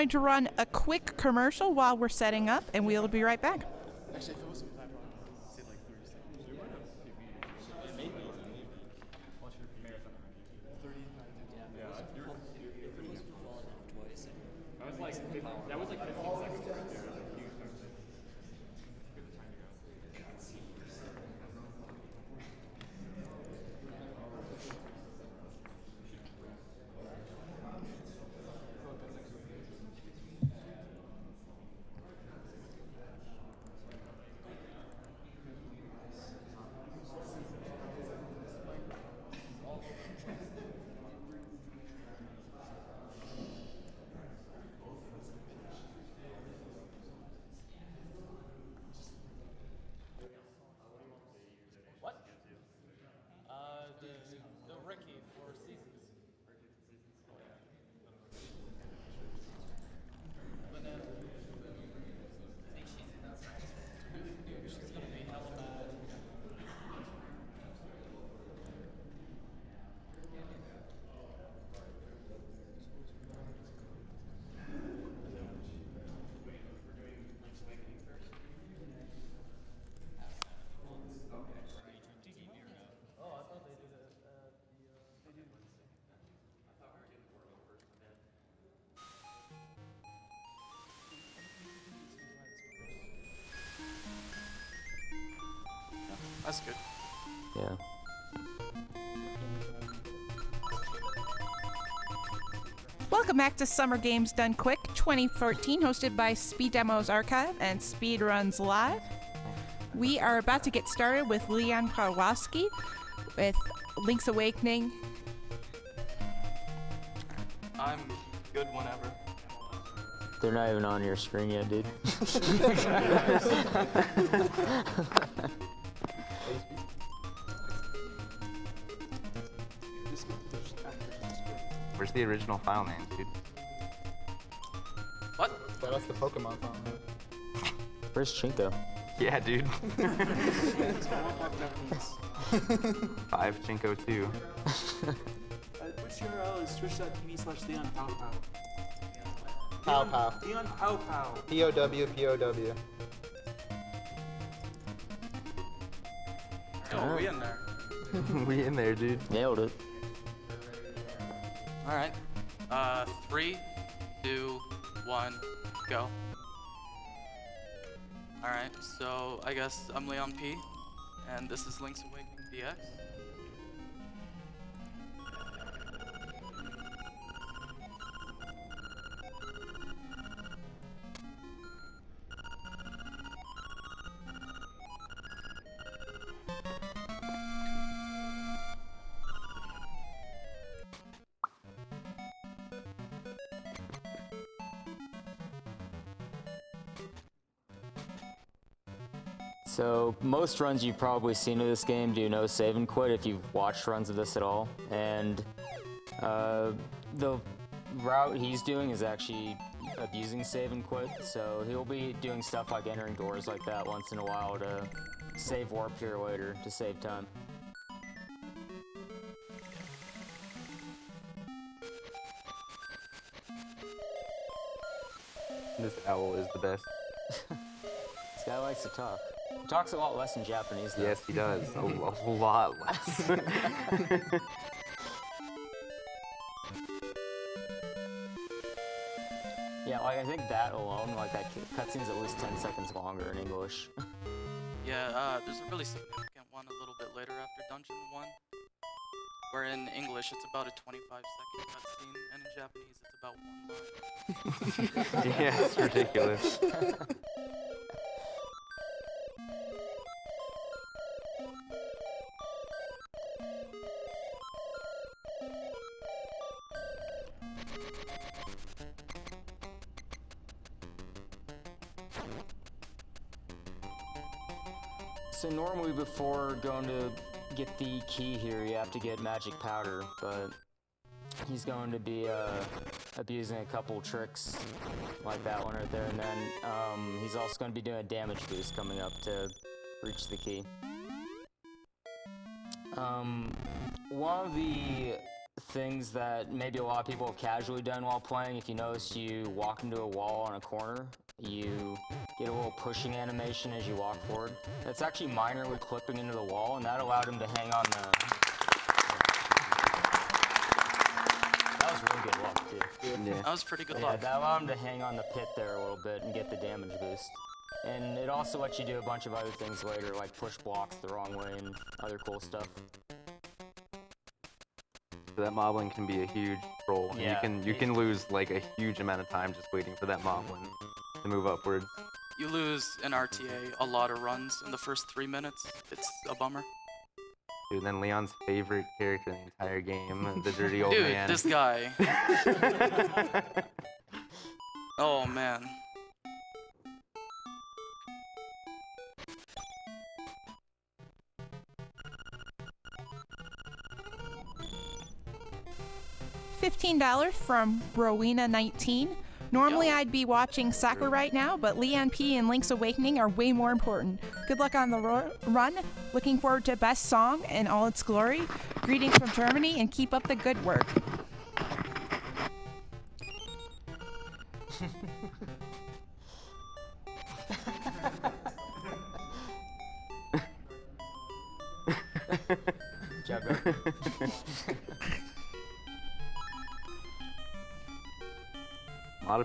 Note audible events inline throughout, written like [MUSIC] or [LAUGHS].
going to run a quick commercial while we're setting up, and we'll be right back. Actually, Welcome back to Summer Games Done Quick 2014, hosted by Speed Demos Archive and Speed Runs Live. We are about to get started with Leon Powalski with Link's Awakening. I'm good whenever. They're not even on your screen yet, dude. [LAUGHS] [LAUGHS] Where's the original file name, dude? What? Yeah, that's the Pokemon phone. Where's Chinko? Yeah, dude. [LAUGHS] Five Chinko two. Which URL is twitch.tv slash Leon Pow Pow? Pow Pow. Leon Pow Pow. P O W P O W. Oh, we in there. [LAUGHS] we in there, dude. Nailed it. Go. All right. So I guess I'm Leon P, and this is Link's Awakening DX. Most runs you've probably seen of this game do no save and quit if you've watched runs of this at all. And uh, the route he's doing is actually abusing save and quit. So he'll be doing stuff like entering doors like that once in a while to save warp here later to save time. This owl is the best. [LAUGHS] This guy likes to talk. He talks a lot less in Japanese though. Yes, he does. A, a lot less. [LAUGHS] Yeah, like I think that alone, like that cu- cutscene's at least 10 seconds longer in English. [LAUGHS] Yeah, uh, there's a really significant one a little bit later after Dungeon 1. Where in English it's about a 25 second cutscene, and in Japanese it's about one line. [LAUGHS] yeah, it's ridiculous. Before going to get the key here, you have to get magic powder, but he's going to be uh, abusing a couple tricks like that one right there, and then um, he's also going to be doing a damage boost coming up to reach the key. Um, one of the things that maybe a lot of people have casually done while playing. If you notice, you walk into a wall on a corner, you get a little pushing animation as you walk forward. That's actually minorly clipping into the wall, and that allowed him to hang on the. That was really good luck, too. Yeah. That was pretty good Yeah, luck. that allowed him to hang on the pit there a little bit and get the damage boost. And it also lets you do a bunch of other things later, like push blocks the wrong way and other cool stuff. So that moblin can be a huge troll. and Yeah. You can you can lose like a huge amount of time just waiting for that moblin to move upwards. You lose in RTA a lot of runs in the first three minutes. It's a bummer. Dude, then Leon's favorite character in the entire game, the dirty old Dude, man. this guy. [LAUGHS] oh man. $15 from Rowena19. Normally. I'd be watching soccer right now, but Leon P and Link's Awakening are way more important. Good luck on the ro- run. Looking forward to best song in all its glory. Greetings from Germany and keep up the good work.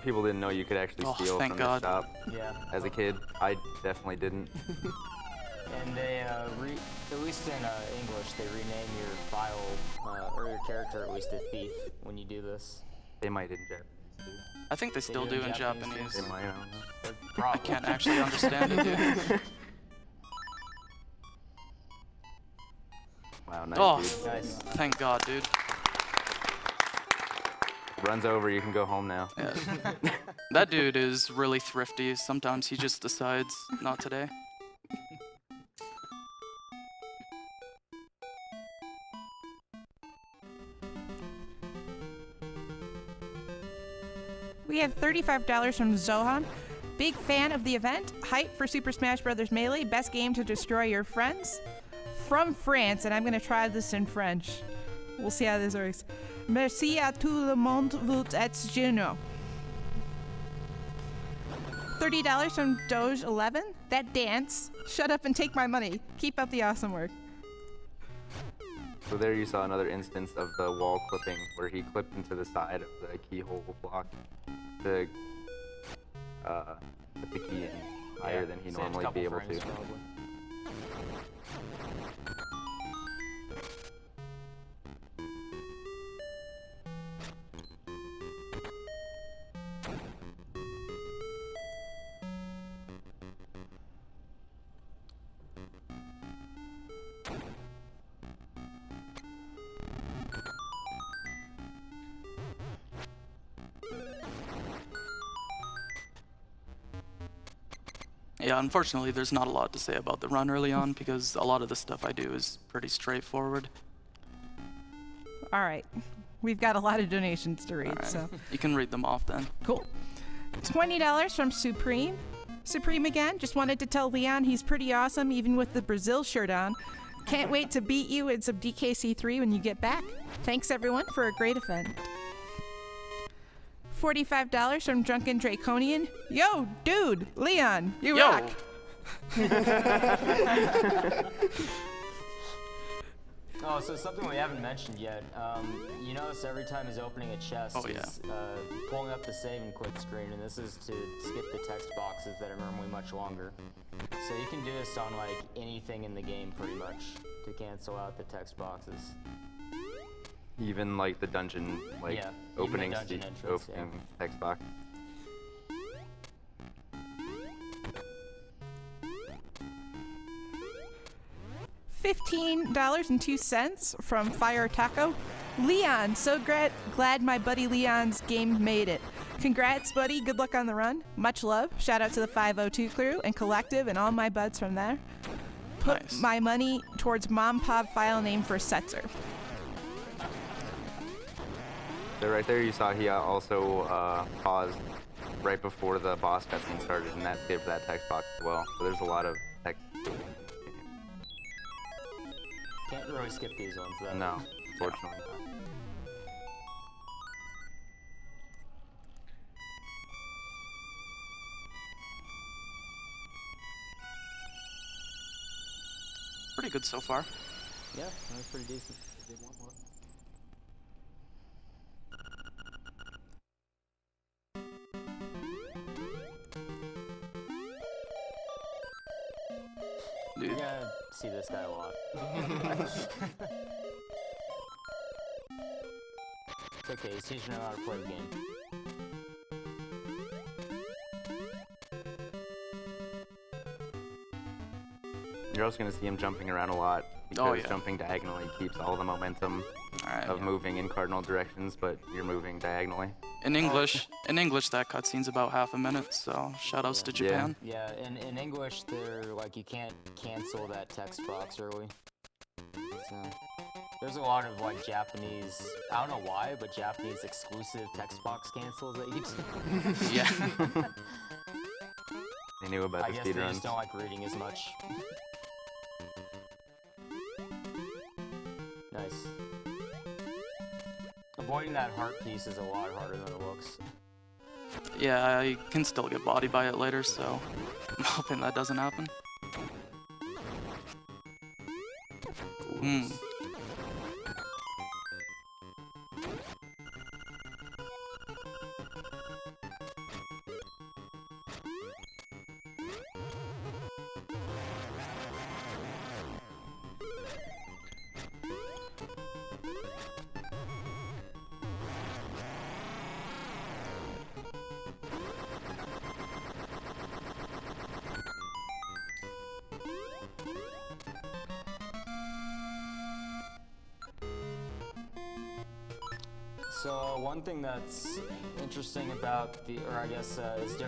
People didn't know you could actually Oh, steal thank from God. the shop. yeah. As a kid, I definitely didn't. [LAUGHS] And they, uh, re- at least in uh, English, they rename your file, uh, or your character at least a thief when you do this. They might in Japanese. too. I think they still do do in in Japanese, Japanese. They might. I don't know. [LAUGHS] I can't actually understand it, dude. Wow, nice Oh. dude. Nice. Thank God, dude. Runs over, you can go home now. Yeah. [LAUGHS] that dude is really thrifty. Sometimes he just decides not today. We have $35 from Zohan. Big fan of the event. Hype for Super Smash Bros. Melee. Best game to destroy your friends. From France, and I'm going to try this in French. We'll see how this works. Merci à tout le monde, vous êtes géniaux. $30 from Doge11. That dance. Shut up and take my money. Keep up the awesome work. So there you saw another instance of the wall clipping where he clipped into the side of the keyhole block to uh, put the key in higher than he saved normally be able frames, to. probably. Yeah, unfortunately, there's not a lot to say about the run early on because a lot of the stuff I do is pretty straightforward. All right. We've got a lot of donations to read, Alright. so. [LAUGHS] You can read them off then. Cool. $20 from Supreme. Supreme again. Just wanted to tell Leon he's pretty awesome, even with the Brazil shirt on. Can't wait to beat you in some DKC3 when you get back. Thanks, everyone, for a great event. $45 from Drunken Draconian. Yo, dude, Leon, you Yo! rock. [LAUGHS] Oh, so something we haven't mentioned yet. Um, you notice every time he's opening a chest, Oh, yeah. he's uh, pulling up the save and quit screen, and this is to skip the text boxes that are normally much longer. So you can do this on like anything in the game, pretty much, to cancel out the text boxes. Even like the dungeon, like Yeah, even the opening, dungeon st- entrance, yeah. text box. $15.02 from Fire Taco. Leon, so gra- glad my buddy Leon's game made it. Congrats, buddy. Good luck on the run. Much love. Shout out to the 502 crew and collective and all my buds from there. Put Nice. my money towards Mom Pop file name for Setzer. So right there you saw he uh, also uh, paused right before the boss cutscene started, and that skipped that text box as well. So there's a lot of text. Can't really skip these ones though. No, unfortunately not. Pretty good so far. Yeah, that was pretty decent. See this guy a lot. [LAUGHS] it's okay, he's teaching him how to play the game. You're also going to see him jumping around a lot oh, because Oh, yeah. jumping diagonally keeps all the momentum alright. of moving in cardinal directions, but you're moving diagonally. In English, in English, that cutscene's about half a minute. So shoutouts to Yeah. Japan. Yeah, yeah. in, in English, they're like, you can't cancel that text box early. So, there's a lot of like Japanese, I don't know why, but Japanese exclusive text box cancels that you do. [LAUGHS] Yeah. [LAUGHS] They knew about I the guess they speedruns. just don't like reading as much. Avoiding that heart piece is a lot harder than it looks. yeah, I can still get bodied by it later, so I'm hoping that doesn't happen. Hmm.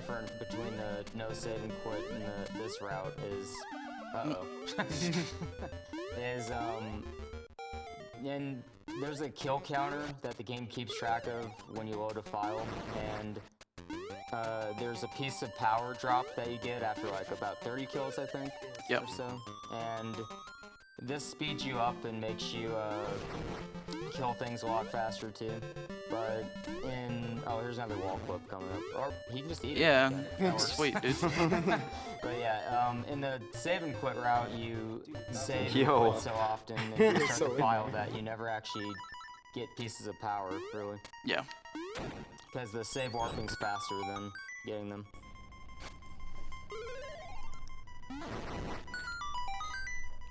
Different between the no save and quit and the, this route is, uh oh, [LAUGHS] [LAUGHS] is um, and there's a kill counter that the game keeps track of when you load a file, and uh, there's a piece of power drop that you get after like about 30 kills, I think, Yep. or so, and this speeds you up and makes you uh, kill things a lot faster too. But oh, here's another wall clip coming up. Or he can just eat it. Yeah, That- that works. sweet, dude. [LAUGHS] But yeah, um, in the save and quit route, you save and Yo. quit so often and you [LAUGHS] So start in the file there. that you never actually get pieces of power, really. Yeah. Because the save warping's faster than getting them.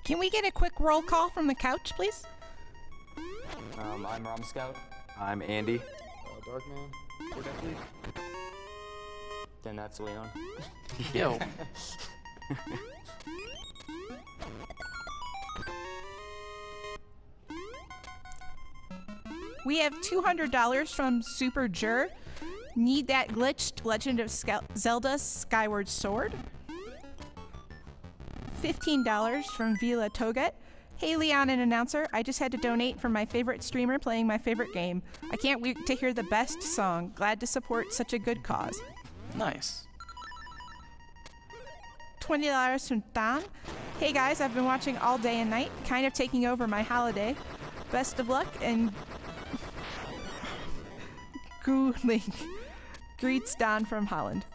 Can we get a quick roll call from the couch, please? Um, I'm Rom Scout. I'm Andy. Uh, Darkman. Then that's Leon. [LAUGHS] Yo. We have $200 from Super Jur. Need that glitched Legend of Scal- Zelda Skyward Sword. $15 from Vila Toget. Hey Leon and announcer, I just had to donate for my favorite streamer playing my favorite game. I can't wait to hear the best song. Glad to support such a good cause. Nice. $20 from Don. Hey guys, I've been watching all day and night, kind of taking over my holiday. Best of luck and [LAUGHS] Grueling. Greets Don from Holland.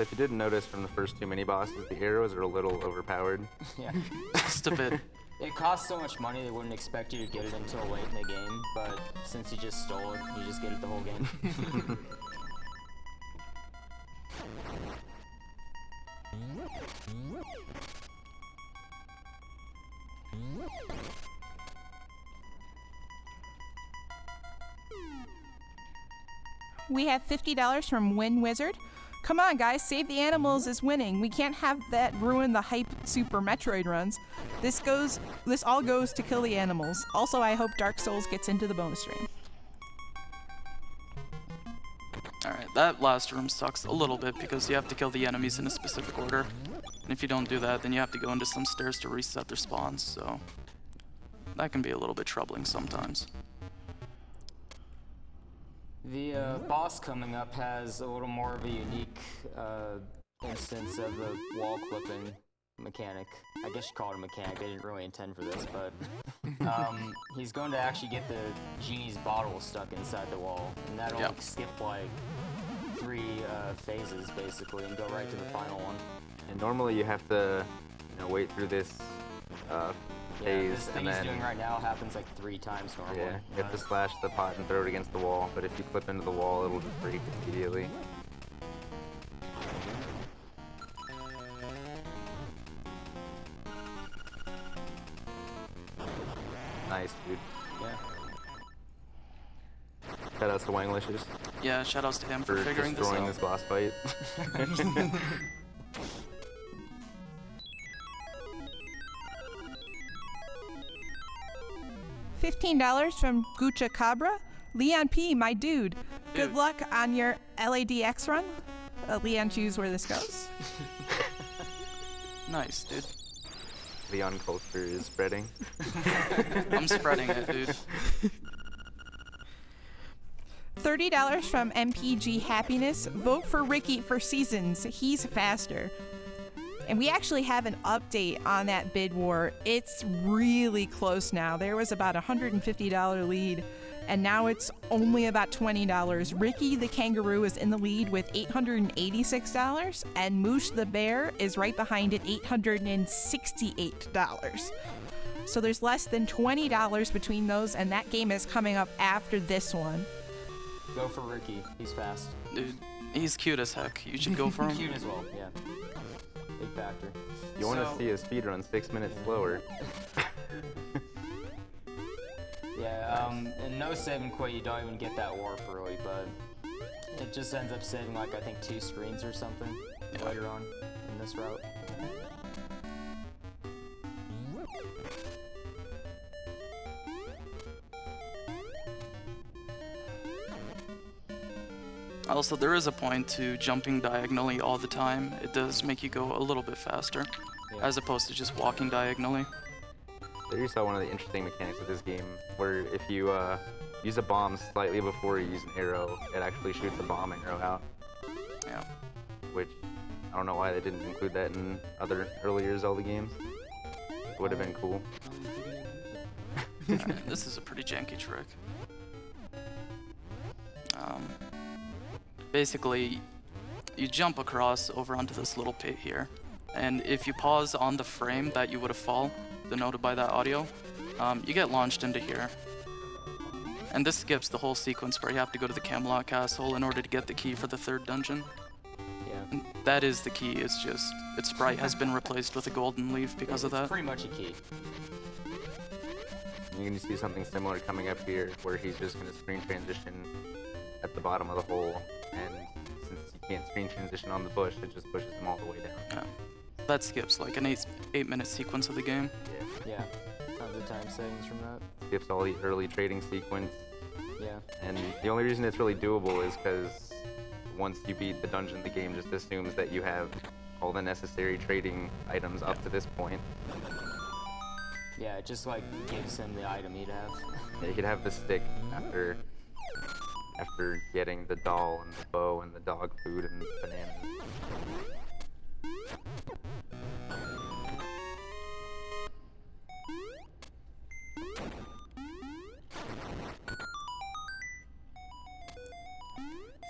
But if you didn't notice from the first two mini bosses, the arrows are a little overpowered. [LAUGHS] yeah. Just a bit. It costs so much money they wouldn't expect you to get it until late in the game, but since you just stole it, you just get it the whole game. [LAUGHS] We have $50 from Win Wizard. Come on, guys, Save the Animals is winning. We can't have that ruin the hype Super Metroid runs. This goes this all goes to kill the animals. Also, I hope Dark Souls gets into the bonus stream. Alright, that last room sucks a little bit because you have to kill the enemies in a specific order. And if you don't do that, then you have to go into some stairs to reset their spawns, so that can be a little bit troubling sometimes. The uh, boss coming up has a little more of a unique uh, instance of the wall clipping mechanic. I guess you call it a mechanic. They didn't really intend for this, but um, [LAUGHS] he's going to actually get the genie's bottle stuck inside the wall, and that'll Yep. skip like three uh, phases basically and go right to the final one. And normally you have to know, wait through this Yeah, phase this thing and he's then doing right now happens like three times normally. yeah, you have to slash the pot and throw it against the wall. But if you clip into the wall, it'll just break immediately. Nice, dude. Yeah. Shout out to Wanglicious Yeah, shoutouts to him for, for figuring this destroying out. this boss fight. [LAUGHS] [LAUGHS] [LAUGHS] $15 from Gucha Cabra. Leon P, my dude. Good luck on your LADX run. Uh, Leon, choose where this goes. [LAUGHS] Nice, dude. Leon culture is spreading. [LAUGHS] I'm spreading it, dude. $30 from MPG Happiness. Vote for Ricky for seasons. He's faster. And we actually have an update on that bid war. It's really close now. There was about a $150 lead, and now it's only about $20. Ricky the Kangaroo is in the lead with $886, and Moosh the Bear is right behind at $868. So there's less than $20 between those, and that game is coming up after this one. Go for Ricky. He's fast. Dude, he's cute as heck. You should go for [LAUGHS] him. Cute as well. Yeah. Big factor. You want to see a speed run six minutes slower? [LAUGHS] Yeah. Um. In no save and quit, you don't even get that warp early, but it just ends up saving like I think two screens or something later on in this route. Also, there is a point to jumping diagonally all the time. It does make you go a little bit faster, Yeah. as opposed to just walking diagonally. There you saw one of the interesting mechanics of this game, where if you uh, use a bomb slightly before you use an arrow, it actually shoots a bomb arrow out. Yeah. Which I don't know why they didn't include that in other earlier Zelda games. It would have been cool. Alright, this is a pretty janky trick. Basically, you jump across over onto this little pit here, and if you pause on the frame that you would have fall, denoted by that audio, um, you get launched into here. And this skips the whole sequence where you have to go to the Kanalet Castle in order to get the key for the third dungeon. Yeah. And that is the key, it's just, its sprite has been replaced with a golden leaf because of it's that. pretty much a key. You can see something similar coming up here, where he's just going to screen transition at the bottom of the hole, and since you can't screen transition on the bush, it just pushes them all the way down. Yeah. That skips like an eight, eight minute sequence of the game. Yeah. Yeah. Tons of time savings from that. Skips all the early trading sequence, Yeah. And the only reason it's really doable is because once you beat the dungeon, the game just assumes that you have all the necessary trading items up to this point. Yeah. It just like gives him the item he'd have. Yeah, You could have the stick after oh. After getting the doll and the bow and the dog food and bananas.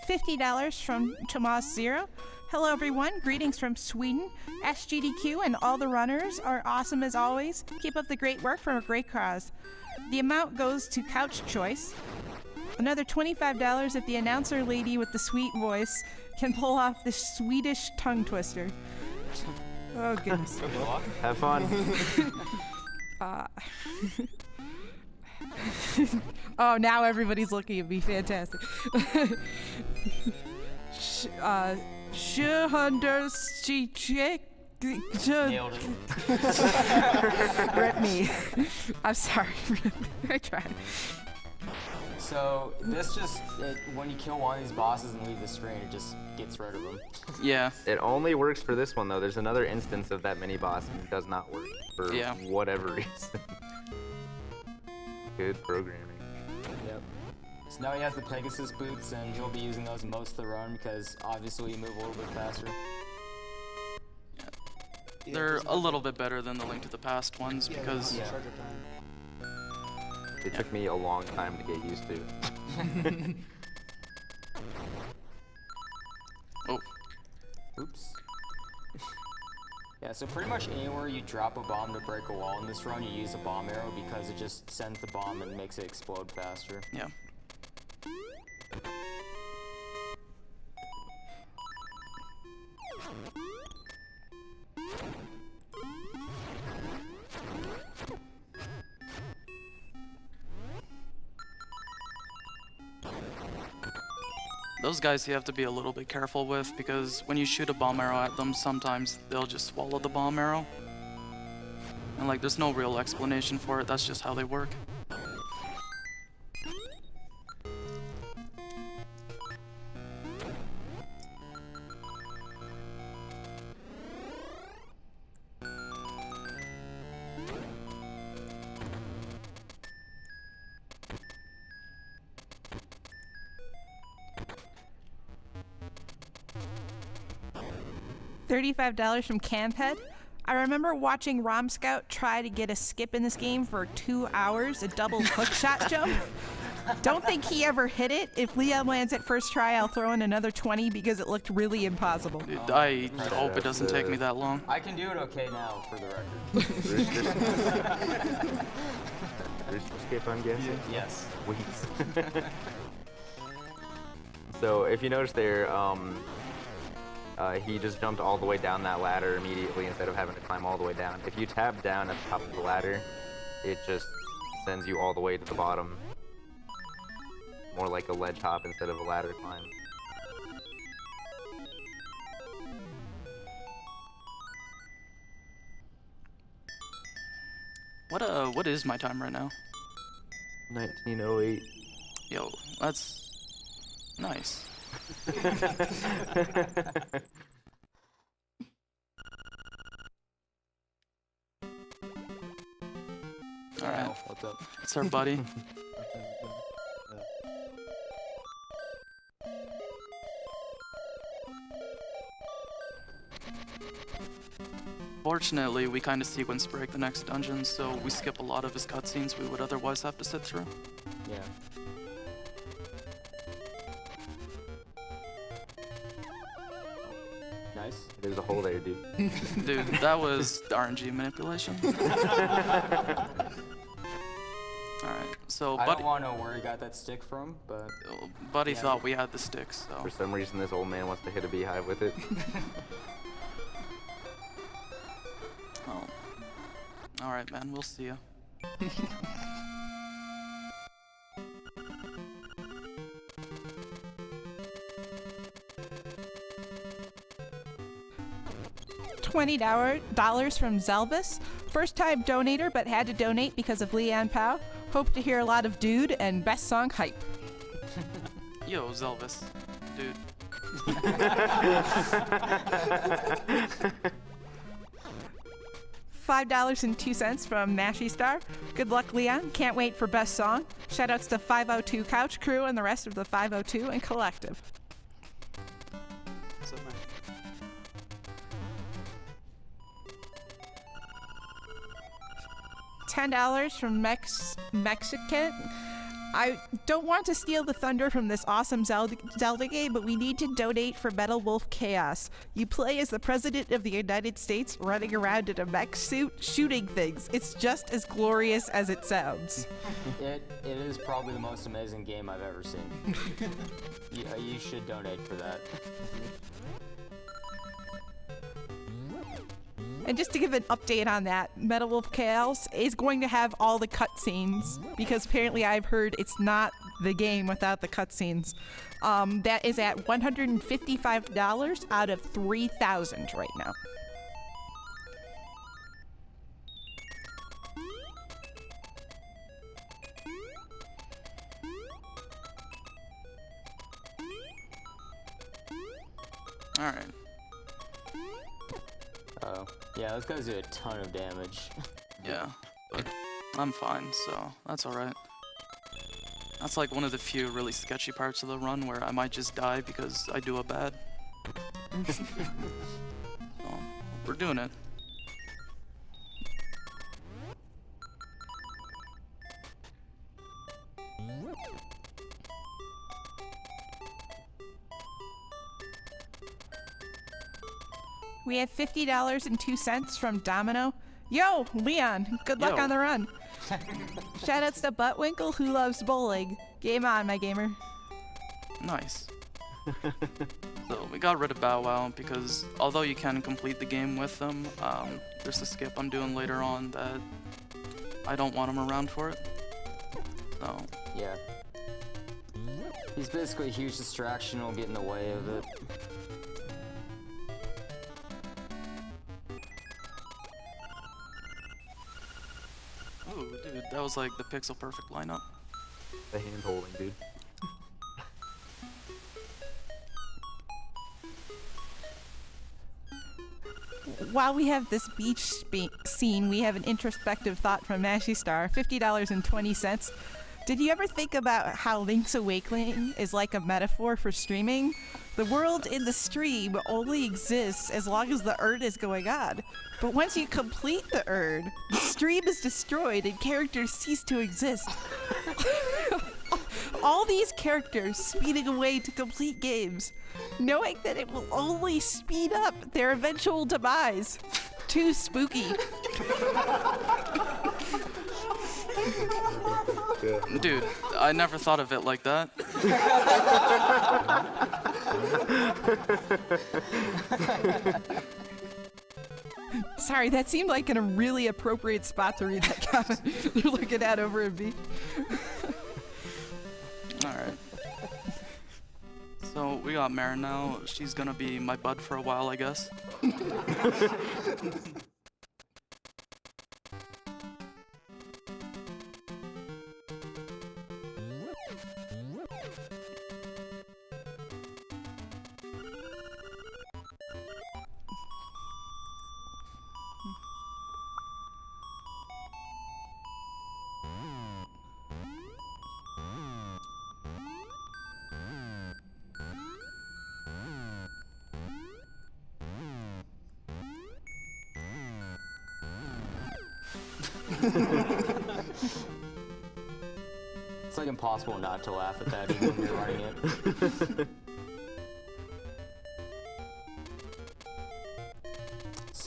$50 from Tomas Zero. Hello, everyone. Greetings from Sweden. SGDQ and all the runners are awesome as always. Keep up the great work for a great cause. The amount goes to Couch Choice. Another $25 if the announcer lady with the sweet voice can pull off the Swedish tongue twister. Oh, goodness. Have fun. Uh, [LAUGHS] [LAUGHS] oh, now everybody's looking at me. Fantastic. Sh- [LAUGHS] uh. Nailed it. Rip me. I'm sorry. I tried. So this just it, when you kill one of these bosses and leave the screen, it just gets rid of them. Yeah, it only works for this one though. There's another instance of that mini boss and it does not work for Yeah. whatever reason. Good programming. Yep. So now he has the Pegasus boots, and he'll be using those most of the run because obviously you move a little bit faster. Yeah, they're a little bit better than the Link to the Past ones yeah, because yeah. Yeah. It took me a long time to get used to. [LAUGHS] oh, Oops. [LAUGHS] Yeah, so pretty much anywhere you drop a bomb to break a wall in this run, you use a bomb arrow because it just sends the bomb and makes it explode faster. Yeah. Those guys you have to be a little bit careful with because when you shoot a bomb arrow at them, sometimes they'll just swallow the bomb arrow. And like, there's no real explanation for it, that's just how they work. $35 from Camphead. I remember watching Rom Scout try to get a skip in this game for two hours, a double hook shot [LAUGHS] jump. Don't think he ever hit it. If Leon lands at first try, I'll throw in another 20 because it looked really impossible. Dude, I hope it doesn't take me that long. I can do it okay now, for the record. [LAUGHS] Rooster. Rooster skip, I'm guessing. yes. Sweet. [LAUGHS] so if you notice there, um, uh, he just jumped all the way down that ladder immediately instead of having to climb all the way down. If you tap down at the top of the ladder, it just sends you all the way to the bottom. More like a ledge hop instead of a ladder climb. What uh, what is my time right now? 1908. Yo, that's nice. All right, Oh, what's up? it's our buddy. [LAUGHS] Fortunately, we kind of sequence break the next dungeon, so we skip a lot of his cutscenes we would otherwise have to sit through. Yeah. Dude. [LAUGHS] Dude, that was RNG manipulation. [LAUGHS] Alright, so I Buddy, don't want to know where he got that stick from, but Buddy Yeah. thought we had the sticks, so. For some reason, this old man wants to hit a beehive with it. [LAUGHS] Oh. Alright, man, we'll see ya. $20 from Zelvis. First time donator, but had to donate because of Leanne Pow. Hope to hear a lot of dude and best song hype. [LAUGHS] Yo, Zelvis. Dude. [LAUGHS] Five dollars and two cents from Mashy Star. Good luck, Leon. Can't wait for best song. Shoutouts to 502 Couch Crew and the rest of the 502 and Collective. $10 from Mex Mexican. I don't want to steal the thunder from this awesome Zelda, Zelda, game, but we need to donate for Metal Wolf Chaos. You play as the President of the United States running around in a mech suit shooting things. It's just as glorious as it sounds. [LAUGHS] it, it is probably the most amazing game I've ever seen. [LAUGHS] yeah, you should donate for that. And just to give an update on that, Metal Wolf Chaos is going to have all the cutscenes because apparently I've heard it's not the game without the cutscenes. Um, that is at $155 out of 3000 right now. Alright. Oh, yeah, those guys do a ton of damage. [LAUGHS] Yeah. But I'm fine, so that's alright. That's like one of the few really sketchy parts of the run where I might just die because I do a bad. [LAUGHS] so, we're doing it. We have fifty dollars and two cents from Domino. Yo, Leon, good luck Yo. on the run. [LAUGHS] Shoutouts to Buttwinkle who loves bowling. Game on, my gamer. Nice. [LAUGHS] so we got rid of Bow Wow because although you can complete the game with them, um, there's a skip I'm doing later on that I don't want him around for it. So Yeah. He's basically a huge distraction, will get in the way of it. That was like the pixel perfect lineup. The hand holding, dude. While we have this beach spe- scene, we have an introspective thought from Mashy Star. $50.20. Did you ever think about how Link's Awakening is like a metaphor for streaming? The world in the stream only exists as long as the urn is going on. But once you complete the urn, the stream is destroyed and characters cease to exist. [LAUGHS] All these characters speeding away to complete games, knowing that it will only speed up their eventual demise. Too spooky. [LAUGHS] Dude, I never thought of it like that. [LAUGHS] Sorry, that seemed like in a really appropriate spot to read that [LAUGHS] comment. You're looking at over at me. [LAUGHS] Alright. So we got Marin now. She's gonna be my bud for a while, I guess. [LAUGHS] It's like impossible not to laugh at that even when you're running it. [LAUGHS]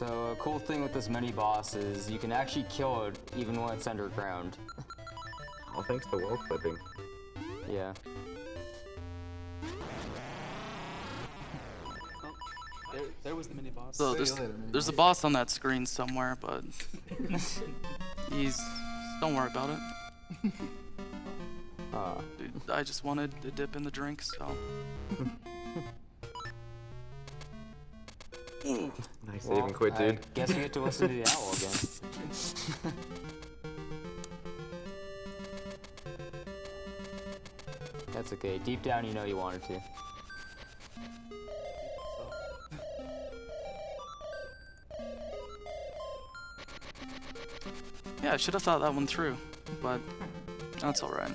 So a cool thing with this mini boss is you can actually kill it even when it's underground. All thanks to wall clipping. Yeah. Oh, there, there was the mini boss. So there's, there's a boss on that screen somewhere, but [LAUGHS] he's don't worry about it. [LAUGHS] Uh, Dude, I just wanted to dip in the drink, so [LAUGHS] Nice well, save and quit, I dude. guess we get to listen to the owl [LAUGHS] again. That's okay. Deep down, you know you wanted to. Yeah, I should have thought that one through, but that's all right.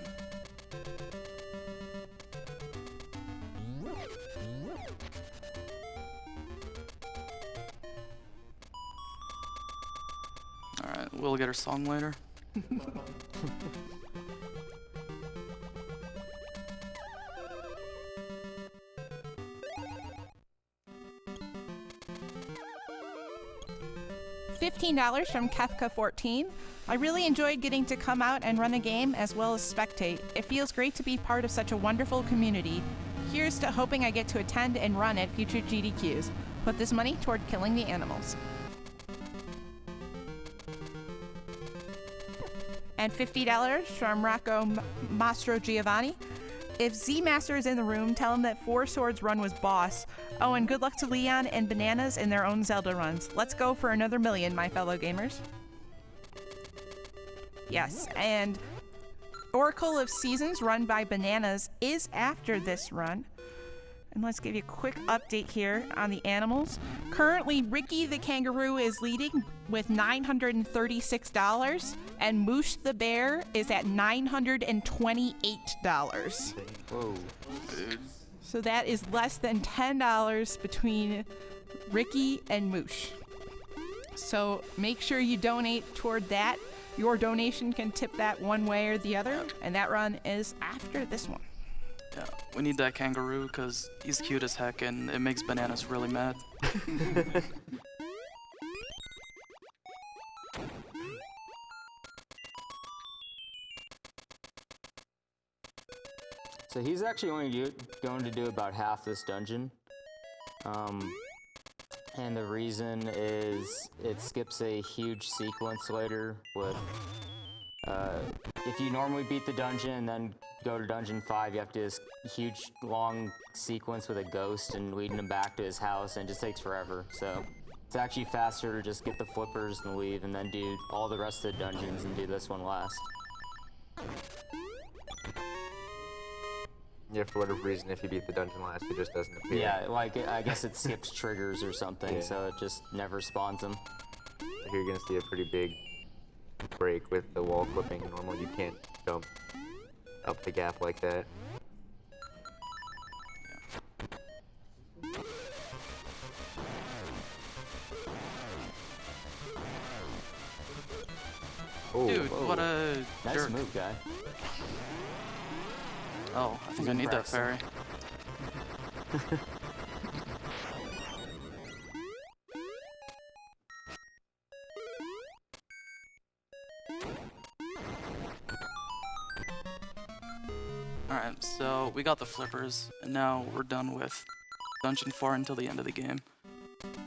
All right, we'll get her song later. [LAUGHS] $15 from Kefka14. I really enjoyed getting to come out and run a game as well as spectate. It feels great to be part of such a wonderful community. Here's to hoping I get to attend and run at future GDQs. Put this money toward killing the animals. And $50 from Rocco M- Mastro Giovanni. If Z Master is in the room, tell him that Four Swords run was boss. Oh, and good luck to Leon and Bananas in their own Zelda runs. Let's go for another million, my fellow gamers. Yes, and Oracle of Seasons, run by Bananas, is after this run. And let's give you a quick update here on the animals. Currently, Ricky the kangaroo is leading with $936, and Moosh the bear is at $928. Whoa. So that is less than $10 between Ricky and Moosh. So make sure you donate toward that. Your donation can tip that one way or the other, and that run is after this one. Yeah, we need that kangaroo because he's cute as heck and it makes bananas really mad. [LAUGHS] [LAUGHS] So he's actually only do, going to do about half this dungeon. Um, and the reason is it skips a huge sequence later with. Uh, if you normally beat the dungeon and then go to dungeon 5, you have to do this huge long sequence with a ghost and leading him back to his house, and it just takes forever. So it's actually faster to just get the flippers and leave and then do all the rest of the dungeons and do this one last. Yeah, for whatever reason, if you beat the dungeon last, it just doesn't appear. Yeah, like I guess it skips triggers or something, Yeah. so it just never spawns them. Here you're gonna see a pretty big break with the wall clipping. Normally you can't jump up the gap like that. Oh, Dude, what a Nice jerk. move, guy. Oh, I think I need that fairy. [LAUGHS] Alright, so we got the flippers, and now we're done with Dungeon 4 until the end of the game.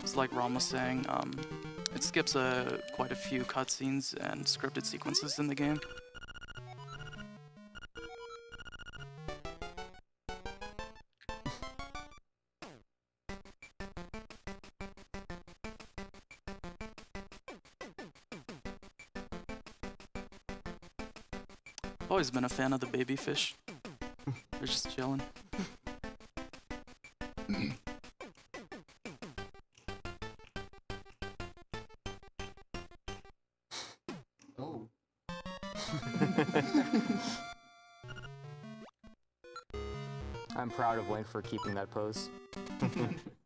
It's like Ron was saying, um, it skips uh, quite a few cutscenes and scripted sequences in the game. Always been a fan of the baby fish. They're just chilling. Oh. [LAUGHS] I'm proud of Link for keeping that pose. [LAUGHS]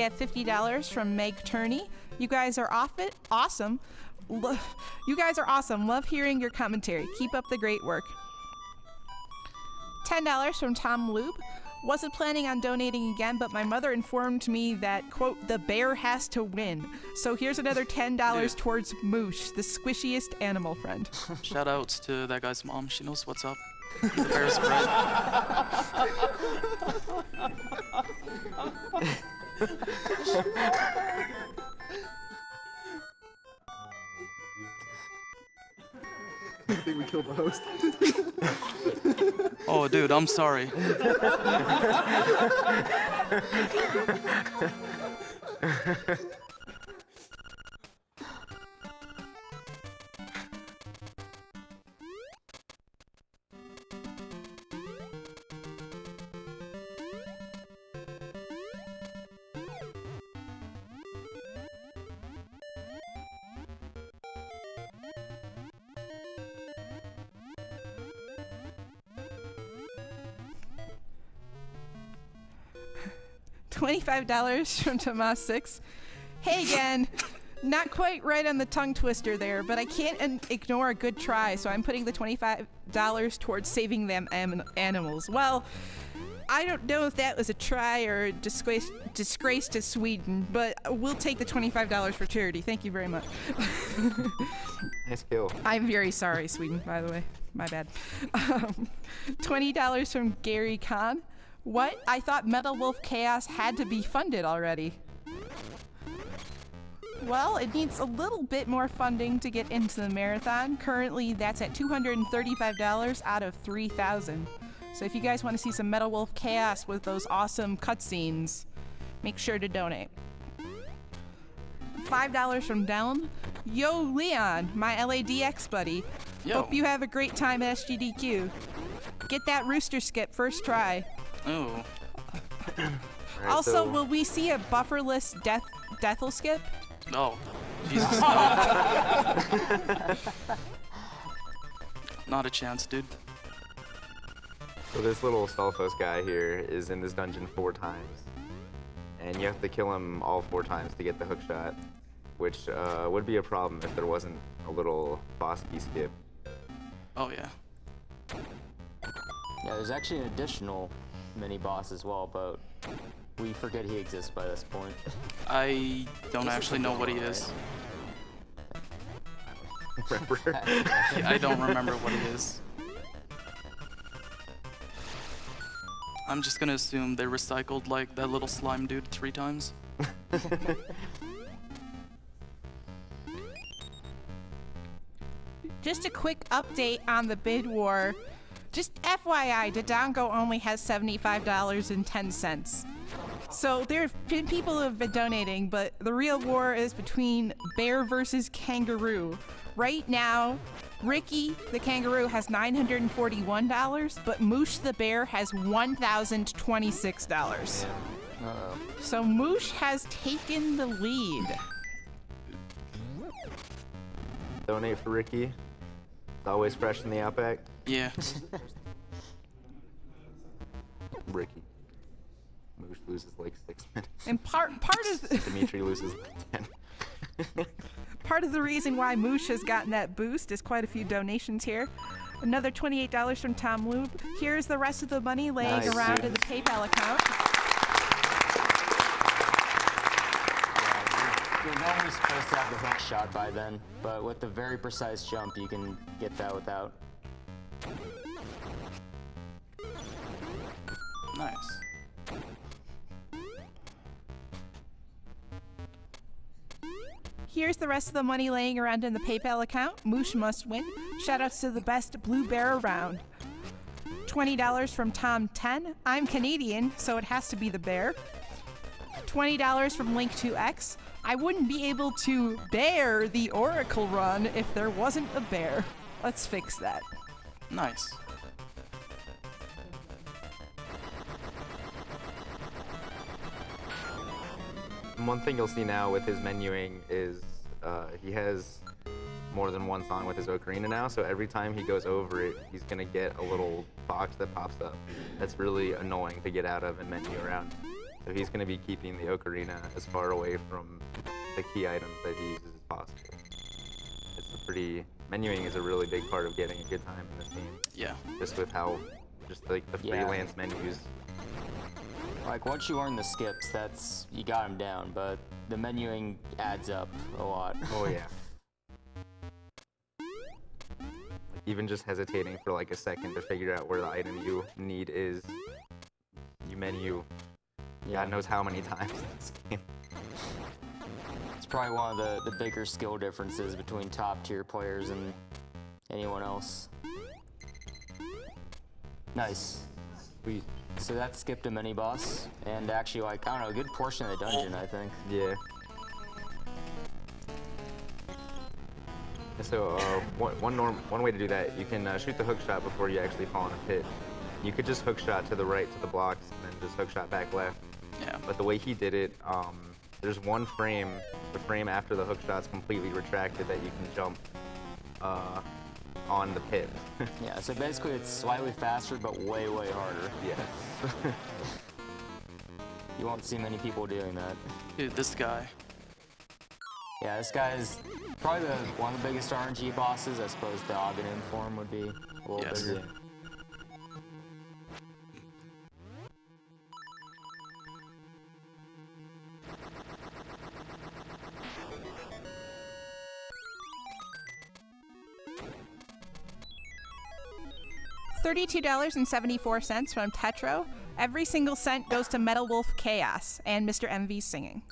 We have $50 from Meg Turney. You guys are off it. Awesome. Lo- you guys are awesome. Love hearing your commentary. Keep up the great work. $10 from Tom Lube. Wasn't planning on donating again, but my mother informed me that, quote, the bear has to win. So here's another $10 Dude. towards Moosh, the squishiest animal friend. [LAUGHS] Shout outs to that guy's mom. She knows what's up. The bear's red. [LAUGHS] I think we killed the host. Oh, dude, I'm sorry. [LAUGHS] $25 from Tomas Six. Hey again. Not quite right on the tongue twister there, but I can't an- ignore a good try, so I'm putting the $25 towards saving them animals. Well, I don't know if that was a try or a disgrace, disgrace to Sweden, but we'll take the $25 for charity. Thank you very much. [LAUGHS] Nice kill. I'm very sorry, Sweden, by the way. My bad. Um, $20 from Gary Kahn. What? I thought Metal Wolf Chaos had to be funded already. Well, it needs a little bit more funding to get into the marathon. Currently, that's at $235 out of 3000 So if you guys want to see some Metal Wolf Chaos with those awesome cutscenes, make sure to donate. $5 from Down. Yo, Leon, my LADX buddy. Yo. Hope you have a great time at SGDQ. Get that rooster skip first try. Oh, also, so- will we see a bufferless death deathel skip? no. Jesus, no. [LAUGHS] Not a chance, dude. So this little Stalfos guy here is in this dungeon four times, and you have to kill him all four times to get the hook shot, which uh, would be a problem if there wasn't a little boss skip. Oh yeah. Yeah, there's actually an additional mini boss as well, but we forget he exists by this point. [LAUGHS] I don't This is actually know what he is. Remember? Yeah, I don't remember what he is. I'm just gonna assume they recycled like that little slime dude three times. [LAUGHS] Just a quick update on the bid war. Just FYI, Dodongo only has $75.10. So there have been people who have been donating, but the real war is between bear versus kangaroo. Right now, Ricky the kangaroo has $941, but Moosh the bear has $1,026. Uh-oh. So Moosh has taken the lead. Donate for Ricky. It's always fresh in the outback. Yeah. [LAUGHS] Ricky. Moosh loses like six [LAUGHS] minutes. And part part of Dimitri loses like ten. [LAUGHS] Part of the reason why Moosh has gotten that boost is quite a few donations here. Another $28 from Tom Loop. Here's the rest of the money laying Nice. around in the PayPal account. You're normally supposed to have the hook shot by then, but with the very precise jump, you can get that without. Nice. Here's the rest of the money laying around in the PayPal account. Moosh must win. Shoutouts to the best blue bear around. $20 from Tom 10. I'm Canadian, so it has to be the bear. $20 from Link2X. I wouldn't be able to bear the Oracle run if there wasn't a bear. Let's fix that. Nice. One thing you'll see now with his menuing is uh, he has more than one song with his ocarina now, so every time he goes over it, he's gonna get a little box that pops up. That's really annoying to get out of and menu around. So he's gonna be keeping the ocarina as far away from the key items that he uses as possible. It's a pretty menuing is a really big part of getting a good time in this game. Yeah. Just with how just like the Yeah. freelance menus. Like once you learn the skips, that's you got them down, but the menuing adds up a lot. Oh yeah. [LAUGHS] Even just hesitating for like a second to figure out where the item you need is, you menu yeah, God knows how many times in this [LAUGHS] game. It's probably one of the the bigger skill differences between top tier players and anyone else. Nice. Sweet. So that skipped a mini boss, and actually, like I don't know, a good portion of the dungeon, I think. Yeah. So uh, one one norm one way to do that, you can uh, shoot the hook shot before you actually fall in a pit. You could just hook shot to the right to the blocks and then just hook shot back left. Yeah. But the way he did it, um, there's one frame, the frame after the hook shot's completely retracted that you can jump uh, on the pit. [LAUGHS] Yeah. So basically, it's slightly faster, but way, way harder. yeah. [LAUGHS] You won't see many people doing that. Dude, this guy. Yeah, this guy is probably the, one of the biggest RNG bosses. I suppose the Agahnim form would be a little Yes. bigger. $32.74 from Tetro. Every single cent goes to Metal Wolf Chaos and Mr. MV singing.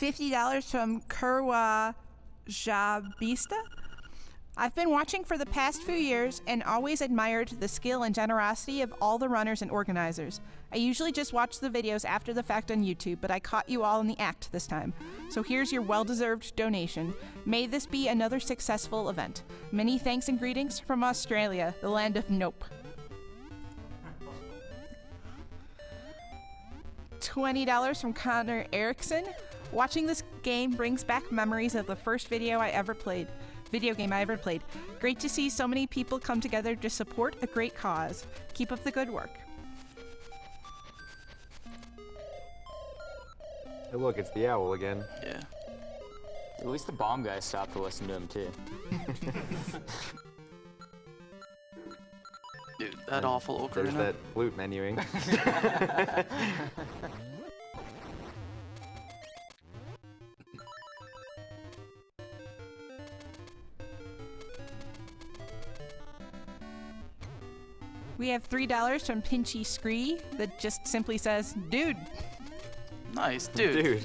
$50 from Kurwa Jabista. I've been watching for the past few years and always admired the skill and generosity of all the runners and organizers. I usually just watch the videos after the fact on YouTube, but I caught you all in the act this time. So here's your well deserved donation. May this be another successful event. Many thanks and greetings from Australia, the land of nope. $20 from Connor Erickson. Watching this game brings back memories of the first video I ever played. Video game I ever played. Great to see so many people come together to support a great cause. Keep up the good work. Hey, look, it's the owl again. Yeah. At least the bomb guy stopped to listen to him too. [LAUGHS] Dude, that awful There's that flute menuing. [LAUGHS] [LAUGHS] We have $3 from Pinchy Scree that just simply says, Dude, Nice, dude. Dude,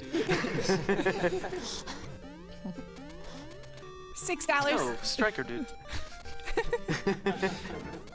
$6. Oh, striker, dude. [LAUGHS]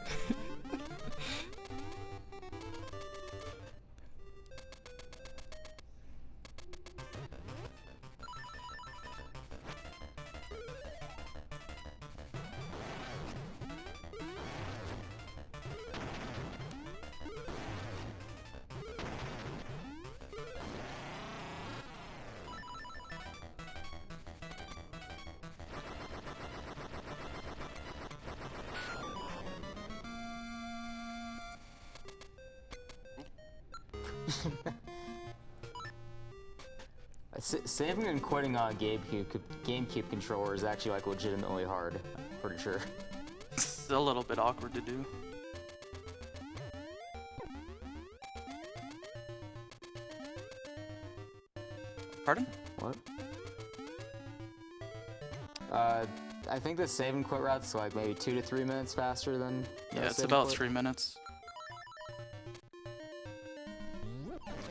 quitting on GameCube GameCube controller is actually like legitimately hard. Pretty sure. It's a little bit awkward to do. Pardon? What? Uh, I think the save and quit route's like maybe two to three minutes faster than. Yeah, it's about three minutes.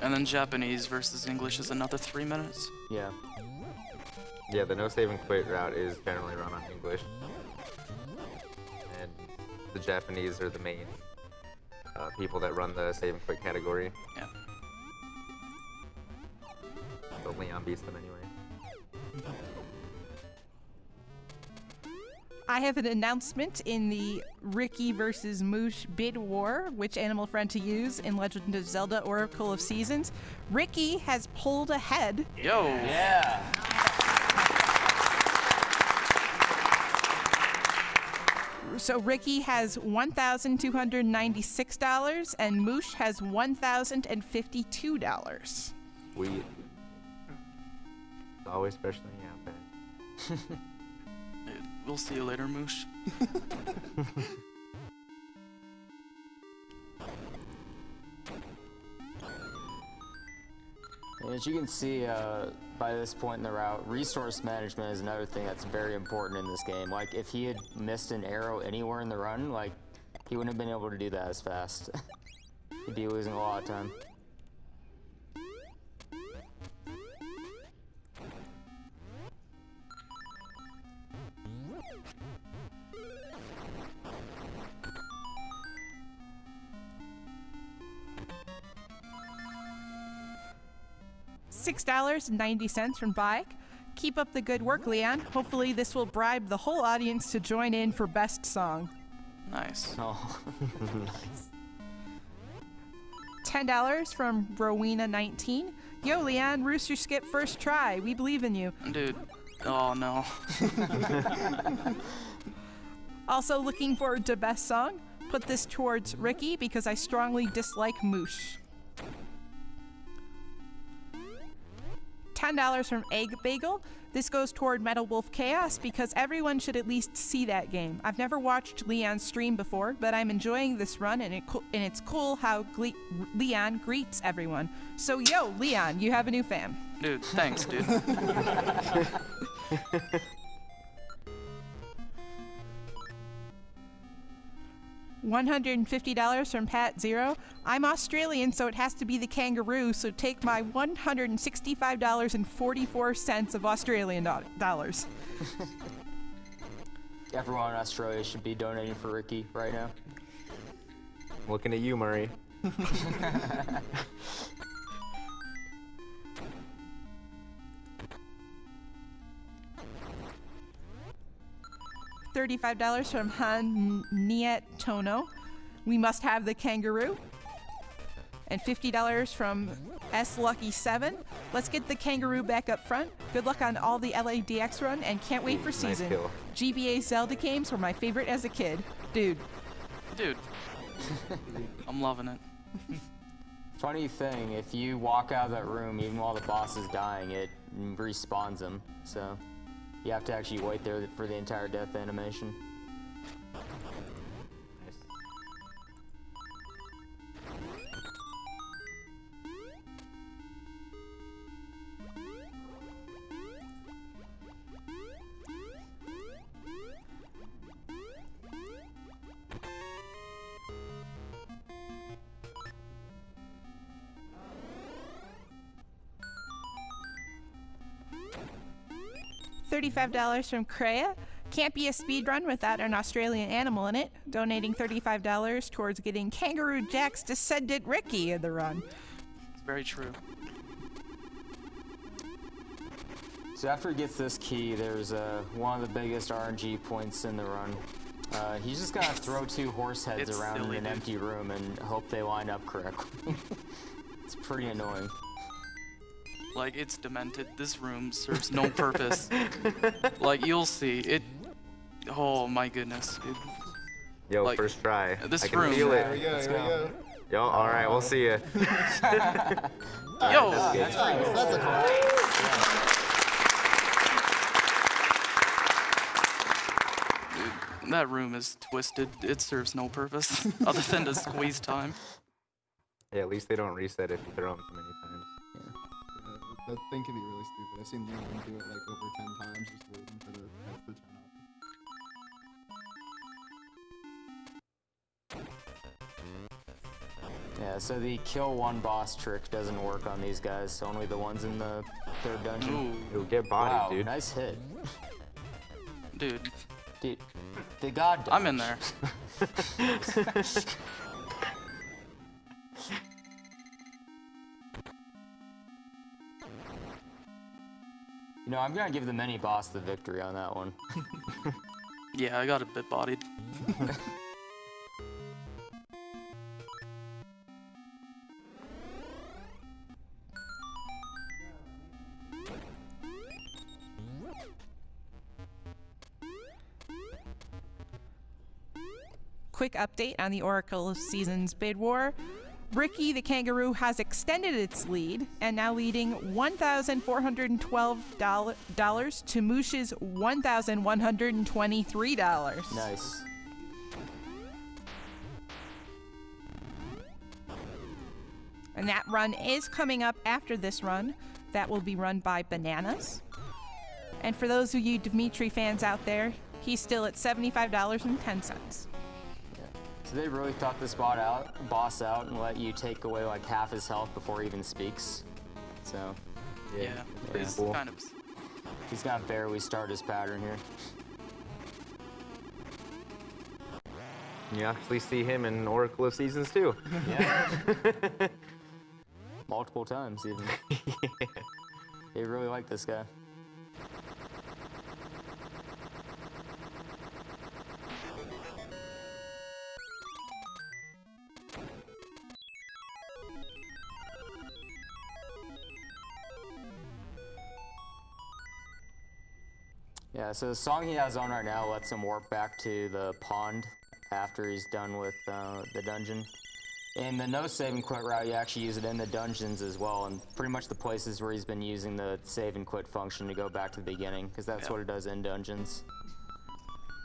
And then Japanese versus English is another three minutes. Yeah. Yeah, the no save and quit route is generally run on English. And the Japanese are the main uh, people that run the save and quit category. Yeah. So Leon beats them anyway. I have an announcement in the Ricky versus Moosh bid war, which animal friend to use in Legend of Zelda Oracle of Seasons. Ricky has pulled ahead. Yo! Yeah. So Ricky has $1,296 and Moosh has $1,052. We always special in Outback. Dude, We'll see you later, Moosh. [LAUGHS] And as you can see uh, by this point in the route, resource management is another thing that's very important in this game. Like, if he had missed an arrow anywhere in the run, like, he wouldn't have been able to do that as fast. [LAUGHS] He'd be losing a lot of time. $6.90 from Bike. Keep up the good work, Leon. Hopefully, this will bribe the whole audience to join in for Best Song. Nice. Oh. nice. [LAUGHS] $10 from Rowena19. Yo, Leon, Rooster Skip first try. We believe in you. Dude. Oh no. [LAUGHS] Also, looking forward to Best Song. Put this towards Ricky because I strongly dislike Moosh. $10 from Egg Bagel. This goes toward Metal Wolf Chaos because everyone should at least see that game. I've never watched Leon stream before, but I'm enjoying this run and, it co- and it's cool how Gle- Leon greets everyone. So, yo, Leon, you have a new fan. Dude, thanks, dude. [LAUGHS] $150 from Pat Zero. I'm Australian, so it has to be the kangaroo, so take my $165.44 of Australian do- dollars. [LAUGHS] Everyone in Australia should be donating for Ricky right now. Looking at you, Murray. [LAUGHS] $35 from Han Niet Tono. We must have the kangaroo. And $50 from S Lucky 7. Let's get the kangaroo back up front. Good luck on all the LADX run and can't wait for Nice season. kill. GBA Zelda games were my favorite as a kid. Dude, Dude. [LAUGHS] I'm loving it. Funny thing, if you walk out of that room even while the boss is dying, it respawns him. So you have to actually wait there for the entire death animation. $35 from Kreia. Can't be a speed run without an Australian animal in it. Donating $35 towards getting Kangaroo Jack's descendant Ricky in the run. It's very true. So after he gets this key, there's uh, one of the biggest RNG points in the run. Uh, he's just gonna throw two horse heads It's around silly, in an dude. empty room and hope they line up correctly. [LAUGHS] it's pretty annoying. Like, it's demented. This room serves no purpose. like, you'll see. It. Oh my goodness. It, Yo, Like, first try. this I can room- feel There we it. go, here we go. Yo, all right, we'll see you. [LAUGHS] yo! That's nice. That's a call. That room is twisted. It serves no purpose [LAUGHS] other than to squeeze time. Yeah, at least they don't reset if you throw them too many times. Yeah, that thing can be really stupid. I've seen Leon do it like over 10 times just waiting for the heads to turn up. Yeah, so the kill one boss trick doesn't work on these guys. So only the ones in the third dungeon. Ooh, Yo, get bodied, wow, dude. nice hit. dude. Dude, the god. I'm in there. [LAUGHS] [LAUGHS] You know, I'm gonna give the mini boss the victory on that one. [LAUGHS] Yeah, I got a bit bodied. Quick update on the Oracle of Seasons bid war. Ricky the Kangaroo has extended its lead and now leading $1,412 to Moosh's $1,123. Nice. And that run is coming up after this run. That will be run by Bananas. And for those of you Dimitri fans out there, he's still at $75.10. So they really thought this bot out, boss out and let you take away like half his health before he even speaks. So Yeah, pretty it's cool. kind of. he's gonna barely start his pattern here. You actually see him in Oracle of Seasons too. Yeah. [LAUGHS] Multiple times even. [LAUGHS] They really like this guy. Yeah, so the song he has on right now lets him warp back to the pond after he's done with uh, the dungeon. And the no save and quit route, you actually use it in the dungeons as well, and pretty much the places where he's been using the save and quit function to go back to the beginning, because that's what it does in dungeons.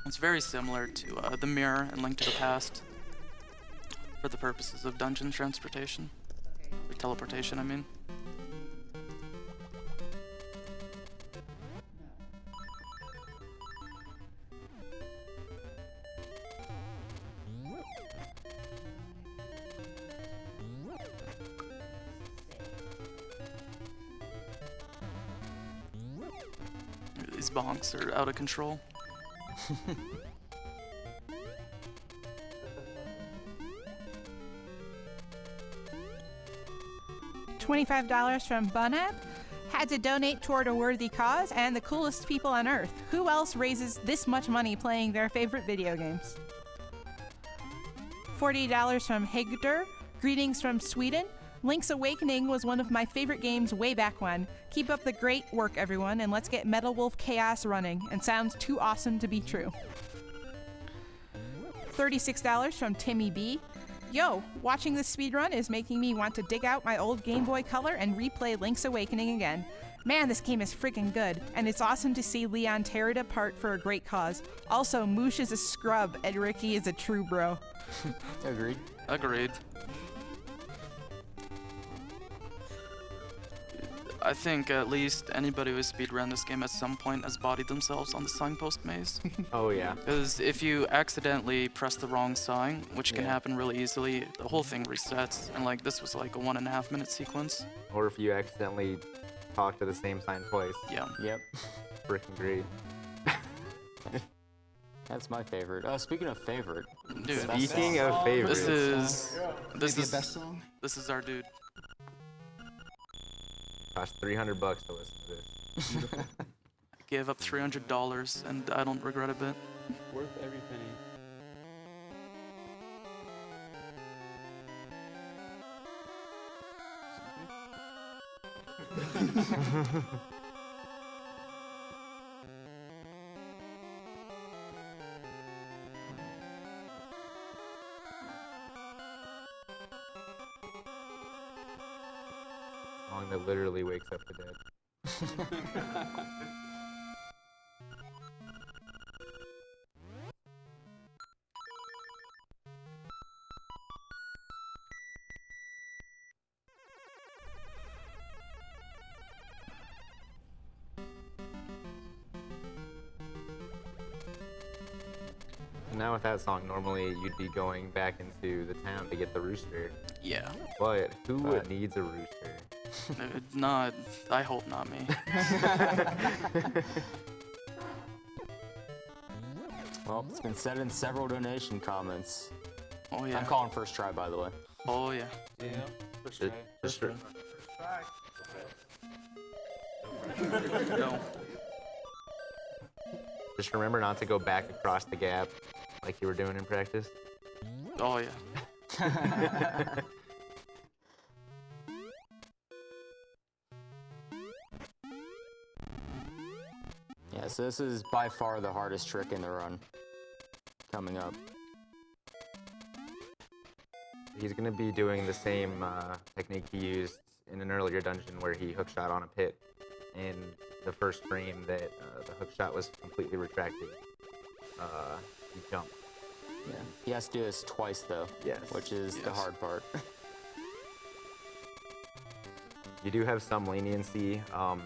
It's very similar to uh, the mirror and Link to the Past for the purposes of dungeon transportation. Or teleportation, I mean. Bonks are out of control. $25 from Bunab. Had to donate toward a worthy cause and the coolest people on earth. Who else raises this much money playing their favorite video games? $40 from Hegder. Greetings from Sweden. Link's Awakening was one of my favorite games way back when. Keep up the great work, everyone, and let's get Metal Wolf Chaos running. And sounds too awesome to be true. $36 from Timmy B. Yo, watching this speedrun is making me want to dig out my old Game Boy Color and replay Link's Awakening again. Man, this game is freaking good, and it's awesome to see Leon tear it apart for a great cause. Also, Moosh is a scrub, and Ricky is a true bro. [LAUGHS] Agreed. Agreed. I think at least anybody who speedrun this game at some point has bodied themselves on the signpost maze. [LAUGHS] Oh yeah. Because if you accidentally press the wrong sign, which can Yeah. happen really easily, the whole thing resets. And like this was like a one and a half minute sequence. Or if you accidentally talk to the same sign twice. Yeah. Yep. [LAUGHS] Freaking great. [LAUGHS] That's my favorite. Uh, speaking of favorite, Dude, Speaking of favorites, this is this Maybe is a best song? this is our dude. Cost 300 bucks to listen to this. [LAUGHS] I Gave up three hundred dollars, and I don't regret a bit. Worth every penny. [LAUGHS] [LAUGHS] Song that literally wakes up the dead. Now with that song, normally you'd be going back into the town to get the rooster. Yeah. But who But- needs a rooster? [LAUGHS] Not. I hope not me. [LAUGHS] well, it's been said in several donation comments. Oh yeah. I'm calling first try, by the way. Oh yeah. Yeah. First Ju- try. just re- [LAUGHS] No. Just remember not to go back across the gap like you were doing in practice. Oh yeah. Yeah, so this is by far the hardest trick in the run. Coming up. He's going to be doing the same uh, technique he used in an earlier dungeon where he hookshot on a pit. In the first frame that uh, the hookshot was completely retracted, uh, he jumped. Yeah. He has to do this twice though. Yes. Which is the hard part. You do have some leniency. Um,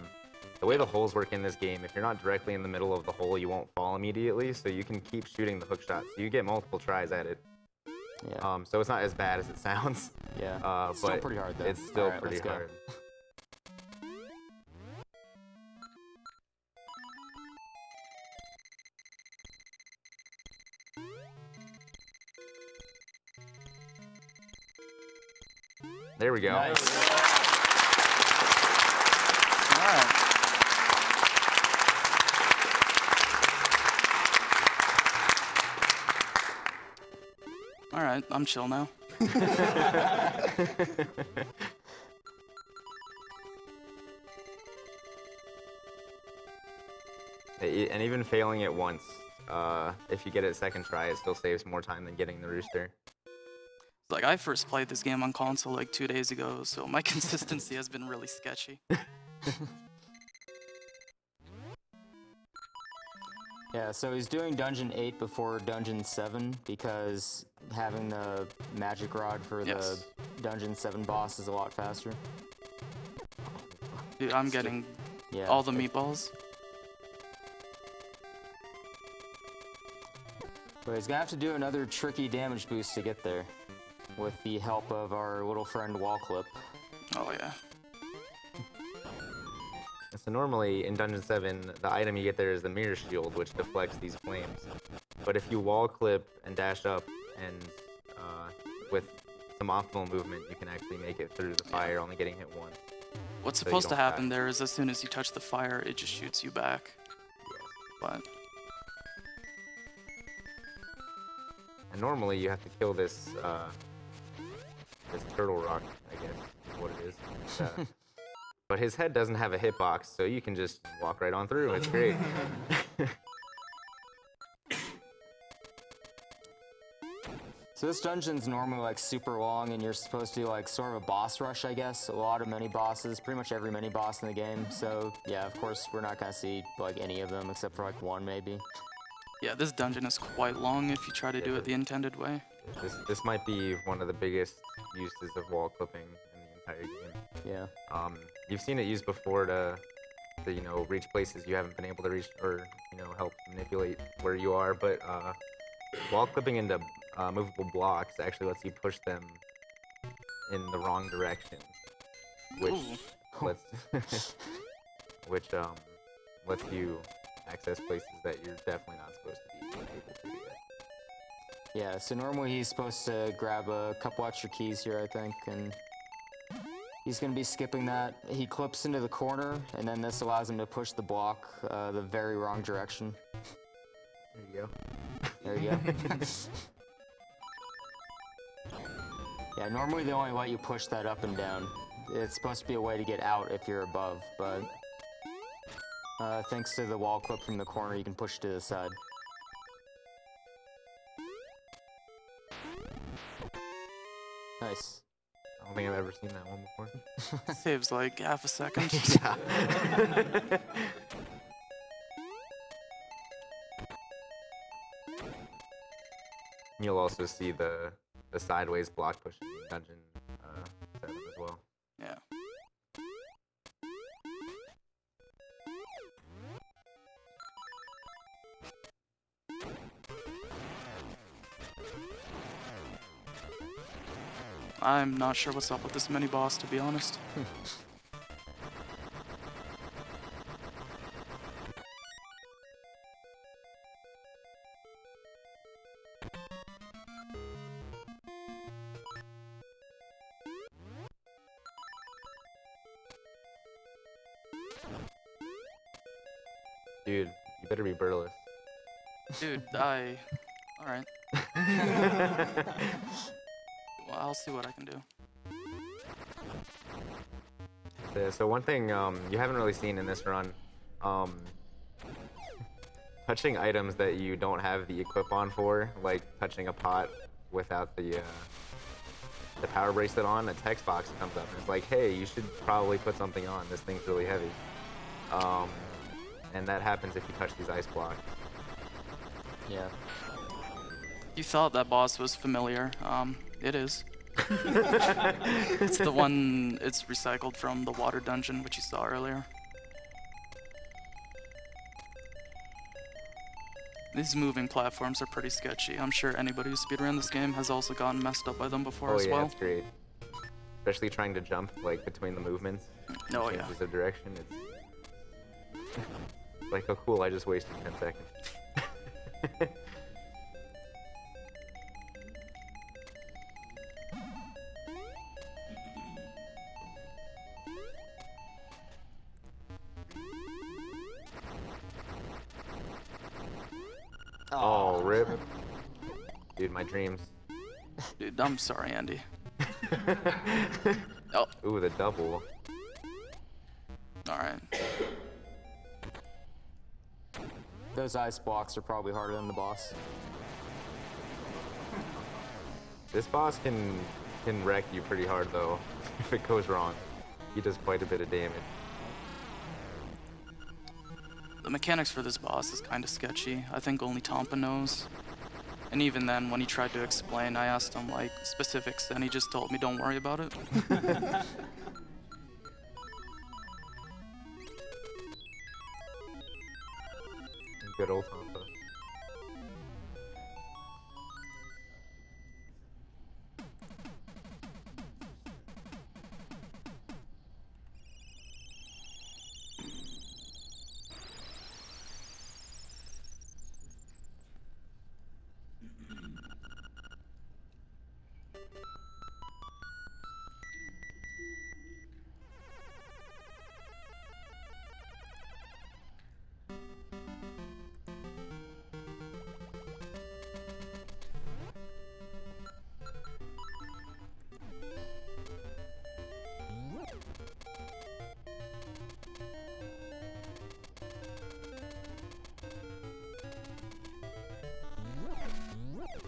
the way the holes work in this game, if you're not directly in the middle of the hole, you won't fall immediately, so you can keep shooting the hook shots. You get multiple tries at it. yeah. Um, so it's not as bad as it [LAUGHS] sounds. yeah. Uh, it's still pretty hard though. It's still Alright, pretty hard. There we go. Nice. I'm chill now. [LAUGHS] And even failing it once, uh, if you get it second try, it still saves more time than getting the rooster. Like I first played this game on console like two days ago, so my [LAUGHS] consistency has been really sketchy. [LAUGHS] Yeah, so he's doing Dungeon 8 before Dungeon 7 because having the magic rod for Yes. the Dungeon 7 boss is a lot faster. Dude, I'm getting Yeah. all the meatballs. But he's gonna have to do another tricky damage boost to get there with the help of our little friend Wall Clip. Oh yeah. So normally in Dungeon 7, the item you get there is the mirror shield, which deflects these flames. But if you wall clip and dash up, and uh, with some optimal movement, you can actually make it through the fire, only getting hit once. What's So supposed to happen there is as soon as you touch the fire, it just shoots you back. But And normally you have to kill this uh, this turtle rock, I guess. is. Uh, [LAUGHS] but his head doesn't have a hitbox, so you can just walk right on through. It's great. [LAUGHS] So this dungeon's normally like super long and you're supposed to do like sort of a boss rush, I guess. A lot of mini bosses, pretty much every mini boss in the game. So yeah, of course we're not gonna see like any of them except for like one maybe. Yeah, this dungeon is quite long if you try to do it the intended way. this this might be one of the biggest uses of wall clipping in the entire game. Yeah. Um, you've seen it used before to, to you know reach places you haven't been able to reach or you know help manipulate where you are. But uh, wall clipping into uh, movable blocks actually lets you push them in the wrong direction, which lets [LAUGHS] which um lets you access places that you're definitely not supposed to be able to yet. Yeah, so normally he's supposed to grab a couple extra keys here, I think, and he's gonna be skipping that. He clips into the corner, and then this allows him to push the block uh, the very wrong direction. There you go. There you go. [LAUGHS] yeah, normally they only let you push that up and down. It's supposed to be a way to get out if you're above, but uh, thanks to the wall clip from the corner, you can push to the side. Nice. I don't think I've ever seen that one before. [LAUGHS] Saves like half a second. [LAUGHS] yeah. [LAUGHS] You'll also see the the sideways block pushing dungeon uh, seven as well. yeah. I'm not sure what's up with this mini boss, to be honest. [LAUGHS] one thing um, you haven't really seen in this run, um, touching items that you don't have the equip on for, like touching a pot without the uh, the power bracelet on, a text box comes up it's like, hey, you should probably put something on. This thing's really heavy. Um, and that happens if you touch these ice blocks. Yeah. You thought that boss was familiar. Um, it is. [LAUGHS] it's the one. It's recycled from the water dungeon, which you saw earlier. These moving platforms are pretty sketchy. I'm sure anybody who speedrun this game has also gotten messed up by them before oh as yeah, well. it's great. Especially trying to jump like between the movements. Oh yeah. changes of direction. It's [LAUGHS] like, oh cool, I just wasted 10 seconds. [LAUGHS] oh, rip. Dude, my dreams. Dude, I'm sorry, Andy. [LAUGHS] Oh, Ooh, the double. alright. Those ice blocks are probably harder than the boss. This boss can can wreck you pretty hard though, [LAUGHS] if it goes wrong. He does quite a bit of damage. The mechanics for this boss is kind of sketchy. I think only Tompa knows. And even then, when he tried to explain, I asked him like specifics, and he just told me, "Don't worry about it." [LAUGHS] Good old Tompa.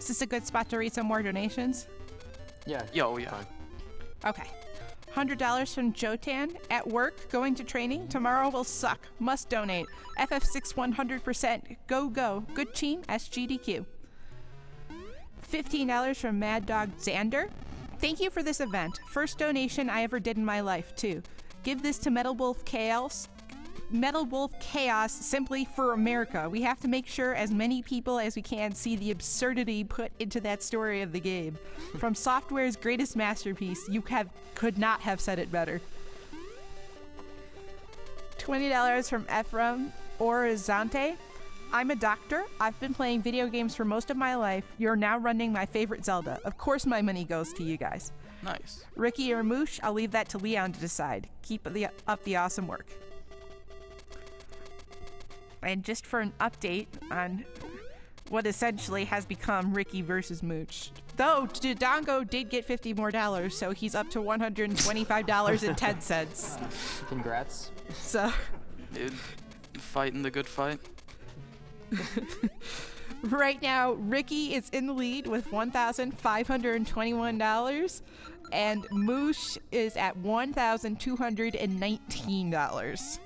Is this a good spot to read some more donations? Yeah. Yo, oh, yeah. Fine. Okay. $100 from Jotan. At work, going to training. Tomorrow will suck. Must donate. FF6 100%. Go, go. Good team. SGDQ. $15 from Mad Dog Xander. Thank you for this event. First donation I ever did in my life, too. Give this to Metal Wolf Chaos. Metal Wolf Chaos simply for America. We have to make sure as many people as we can see the absurdity put into that story of the game. FromSoftware's greatest masterpiece, you have could not have said it better. $20 from Ephraim Orizante. I'm a doctor. I've been playing video games for most of my life. You're now running my favorite Zelda. Of course, my money goes to you guys. Nice. Ricky or Moosh, I'll leave that to Leon to decide. Keep the, up the awesome work. And just for an update on what essentially has become Ricky versus Moosh. Though Dodongo did get 50 more dollars, so he's up to $125.10. [LAUGHS] Congrats. So, Dude, fighting the good fight. [LAUGHS] right now, Ricky is in the lead with $1,521, and Moosh is at $1,219.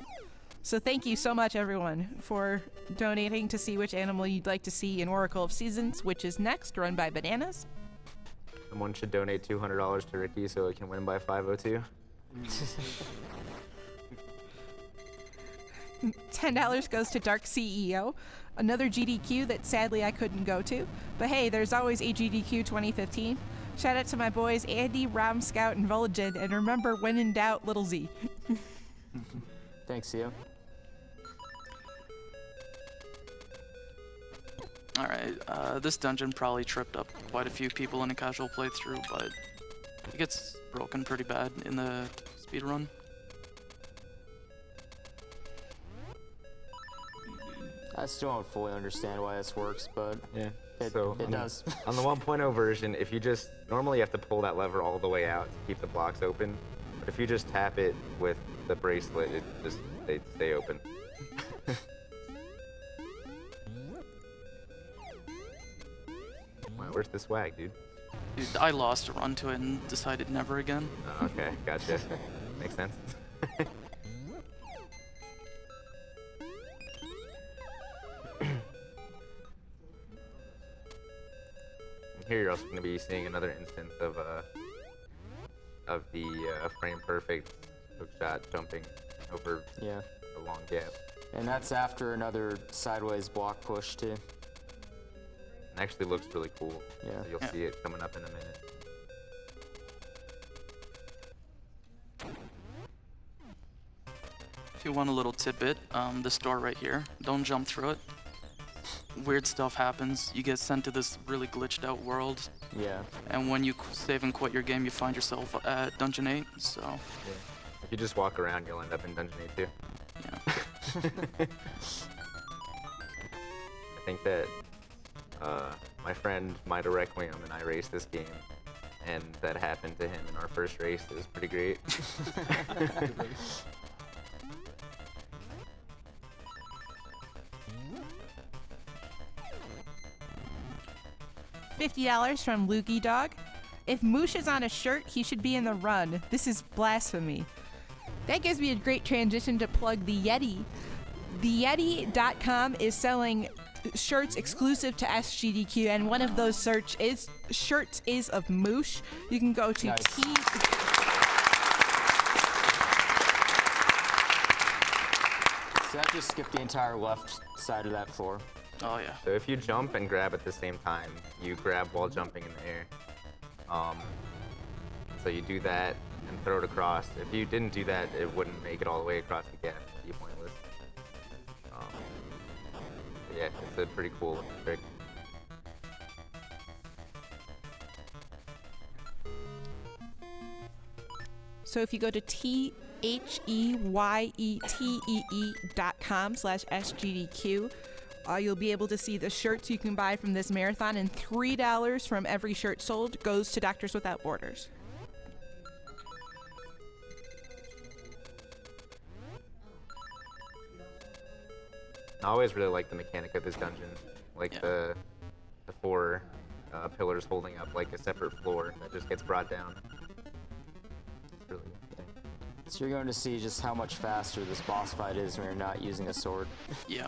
So thank you so much, everyone, for donating to see which animal you'd like to see in Oracle of Seasons, which is next, run by Bananas. Someone should donate $200 to Ricky so it can win by 502. $10 goes to Dark CEO, another GDQ that sadly I couldn't go to. But hey, there's always a GDQ 2015. Shout out to my boys Andy, Romscout, and Vulgen, and remember when in doubt, little Z. Thanks, you. Alright, uh, this dungeon probably tripped up quite a few people in a casual playthrough, but it gets broken pretty bad in the speedrun. I still don't fully understand why this works, but Yeah. it, so it on, does. on the 1.0 version, if you just normally you have to pull that lever all the way out to keep the blocks open, but if you just tap it with the bracelet, it just they stay open. [LAUGHS] where's the swag, dude? Dude, I lost a run to it and decided never again. Oh, okay, gotcha. [LAUGHS] Makes sense. [COUGHS] Here you're also going to be seeing another instance of uh, of the uh, frame perfect hook shot jumping over Yeah. a long gap. And that's after another sideways block push, too. It actually looks really cool. Yeah. So you'll Yeah. see it coming up in a minute. If you want a little tidbit, um, this door right here, don't jump through it. Weird stuff happens. You get sent to this really glitched out world, Yeah. and when you save and quit your game, you find yourself at Dungeon 8. So, Yeah. If you just walk around, you'll end up in Dungeon 8 too. yeah. [LAUGHS] I think that uh, my friend Mida Requiem and I raced this game, and that happened to him in our first race. It was pretty great. $50 from Loogie Dog. If Moosh is on a shirt, he should be in the run. This is blasphemy. That gives me a great transition to plug the Yetee. The TheYetee.com is selling shirts exclusive to SGDQ, and one of those search is shirts is of Moosh. You can go to Nice. T. So that just skipped the entire left side of that floor. Oh, yeah. so if you jump and grab at the same time, you grab while jumping in the air. Um, so you do that and throw it across. If you didn't do that, it wouldn't make it all the way across the gap. It'd be pointless. Yeah, it's a pretty cool trick. So if you go to T H E Y E T E E dot com slash SGDQ, uh, you'll be able to see the shirts you can buy from this marathon, and $3 from every shirt sold goes to Doctors Without Borders. I always really like the mechanic of this dungeon, like Yeah. the the four uh, pillars holding up like a separate floor that just gets brought down. It's really So you're going to see just how much faster this boss fight is when you're not using a sword. [LAUGHS] Yeah.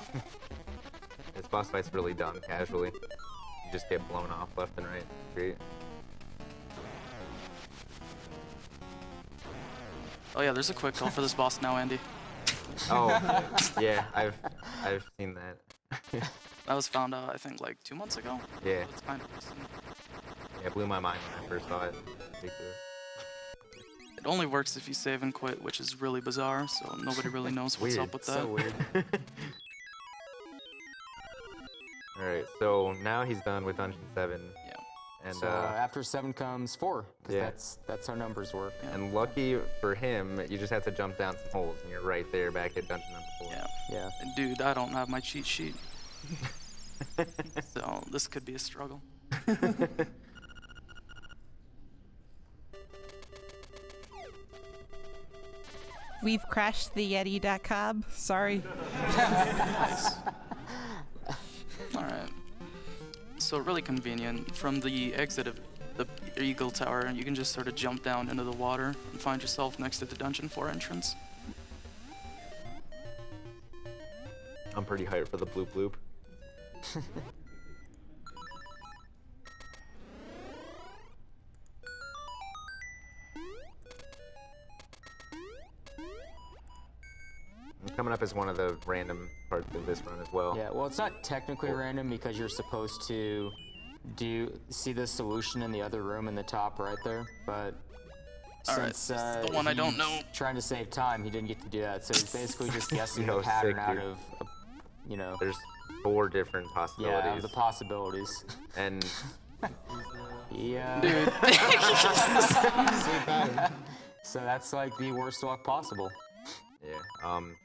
this boss fight's really done casually. You just get blown off left and right. Great. Oh yeah, there's a quick kill for this boss now, Andy. [LAUGHS] Oh, yeah, I've I've seen that. [LAUGHS] That was found out, I think, like two months ago. Yeah. It's kind of. Yeah, it blew my mind when I first saw it. Ridiculous. It only works if you save and quit, which is really bizarre, so nobody really [LAUGHS] knows what's Weird. up with that. So weird. Alright, so now he's done with Dungeon 7. Yeah. And, so uh, after seven comes four, because yeah. that's that's how numbers work. and lucky for him, you just have to jump down some holes, and you're right there back at dungeon number 4. Yeah. Yeah. And dude, I don't have my cheat sheet. [LAUGHS] so this could be a struggle. We've crashed the Yetee.com. Sorry. Nice. [LAUGHS] [LAUGHS] So really convenient. From the exit of the Eagle Tower, you can just sort of jump down into the water and find yourself next to the Dungeon 4 entrance. I'm pretty hyped for the bloop bloop. [LAUGHS] Coming up as one of the random parts of this run as well. Yeah, well, it's not technically random because you're supposed to do see the solution in the other room in the top right there, but All right, since this is uh, the one I don't know. trying to save time, he didn't get to do that. So he's [LAUGHS] basically just [LAUGHS] guessing Yo, the pattern sick, out of, uh, you know, There's four different possibilities. of the possibilities. and [LAUGHS] yeah. Dude. So that's like the worst luck possible. yeah, um,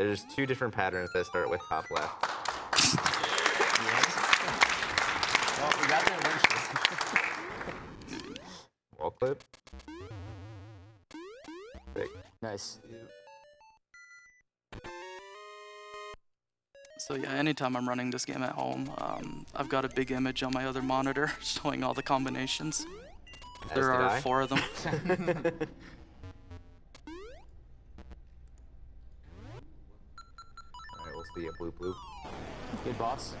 there's two different patterns that start with top left. Well, we got there. [LAUGHS] Wall clip. Sick. nice. So yeah, anytime I'm running this game at home, um, I've got a big image on my other monitor [LAUGHS] showing all the combinations. As there are I. four of them. [LAUGHS] Alright, a. Good boss.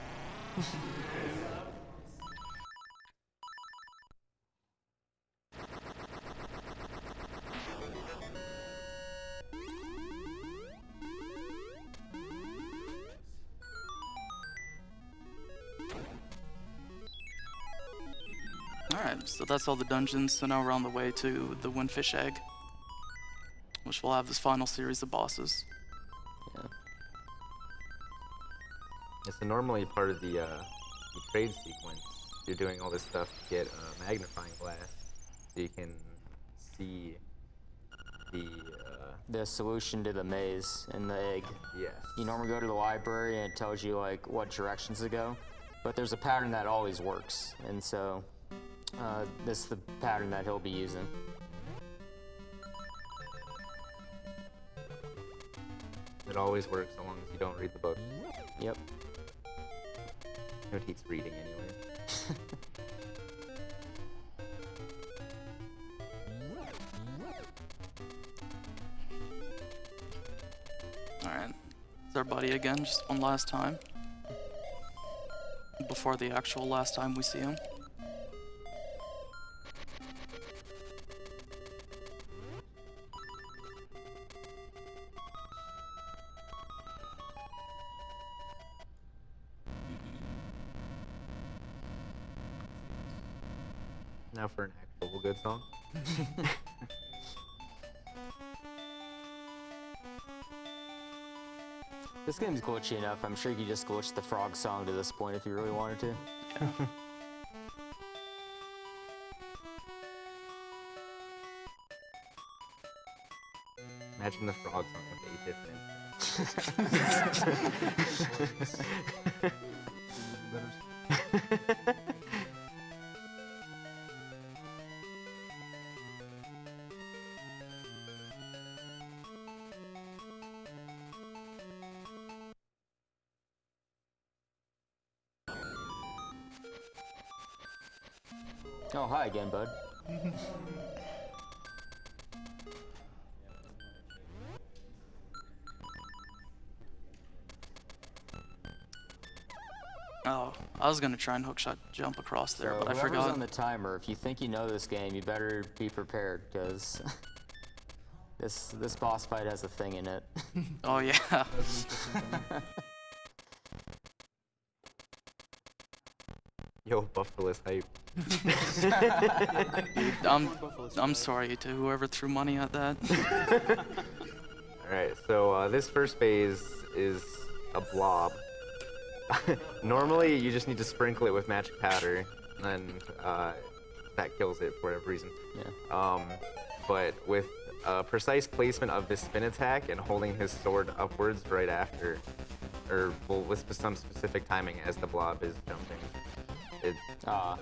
Alright, so that's all the dungeons, so now we're on the way to the Windfish Egg. Which will have this final series of bosses. It's normally part of the, uh, the trade sequence. You're doing all this stuff to get a magnifying glass so you can see the, uh, The solution to the maze in the egg. yes. You normally go to the library and it tells you like what directions to go, but there's a pattern that always works, and so uh, this is the pattern that he'll be using. It always works as long as you don't read the book. Yep. No teach reading anyway. [LAUGHS] Alright. It's our buddy again, just one last time. Before the actual last time we see him. Now for an actual good song. [LAUGHS] This game's glitchy enough. I'm sure you could just glitch the frog song to this point if you really wanted to. [LAUGHS] Imagine the frog song with eight different [LAUGHS] was gonna try and hookshot jump across there, so but I forgot. on the timer, if you think you know this game, you better be prepared, because [LAUGHS] this this boss fight has a thing in it. [LAUGHS] Oh yeah. That's an interesting thing. Yo, Buffalo's hype. [LAUGHS] I'm I'm sorry to whoever threw money at that. Alright, so uh, this first phase is a blob. Normally, you just need to sprinkle it with magic powder, and uh, that kills it for whatever reason. yeah. Um, but with uh, precise placement of this spin attack and holding his sword upwards right after, or well, with some specific timing as the blob is jumping, it Ah,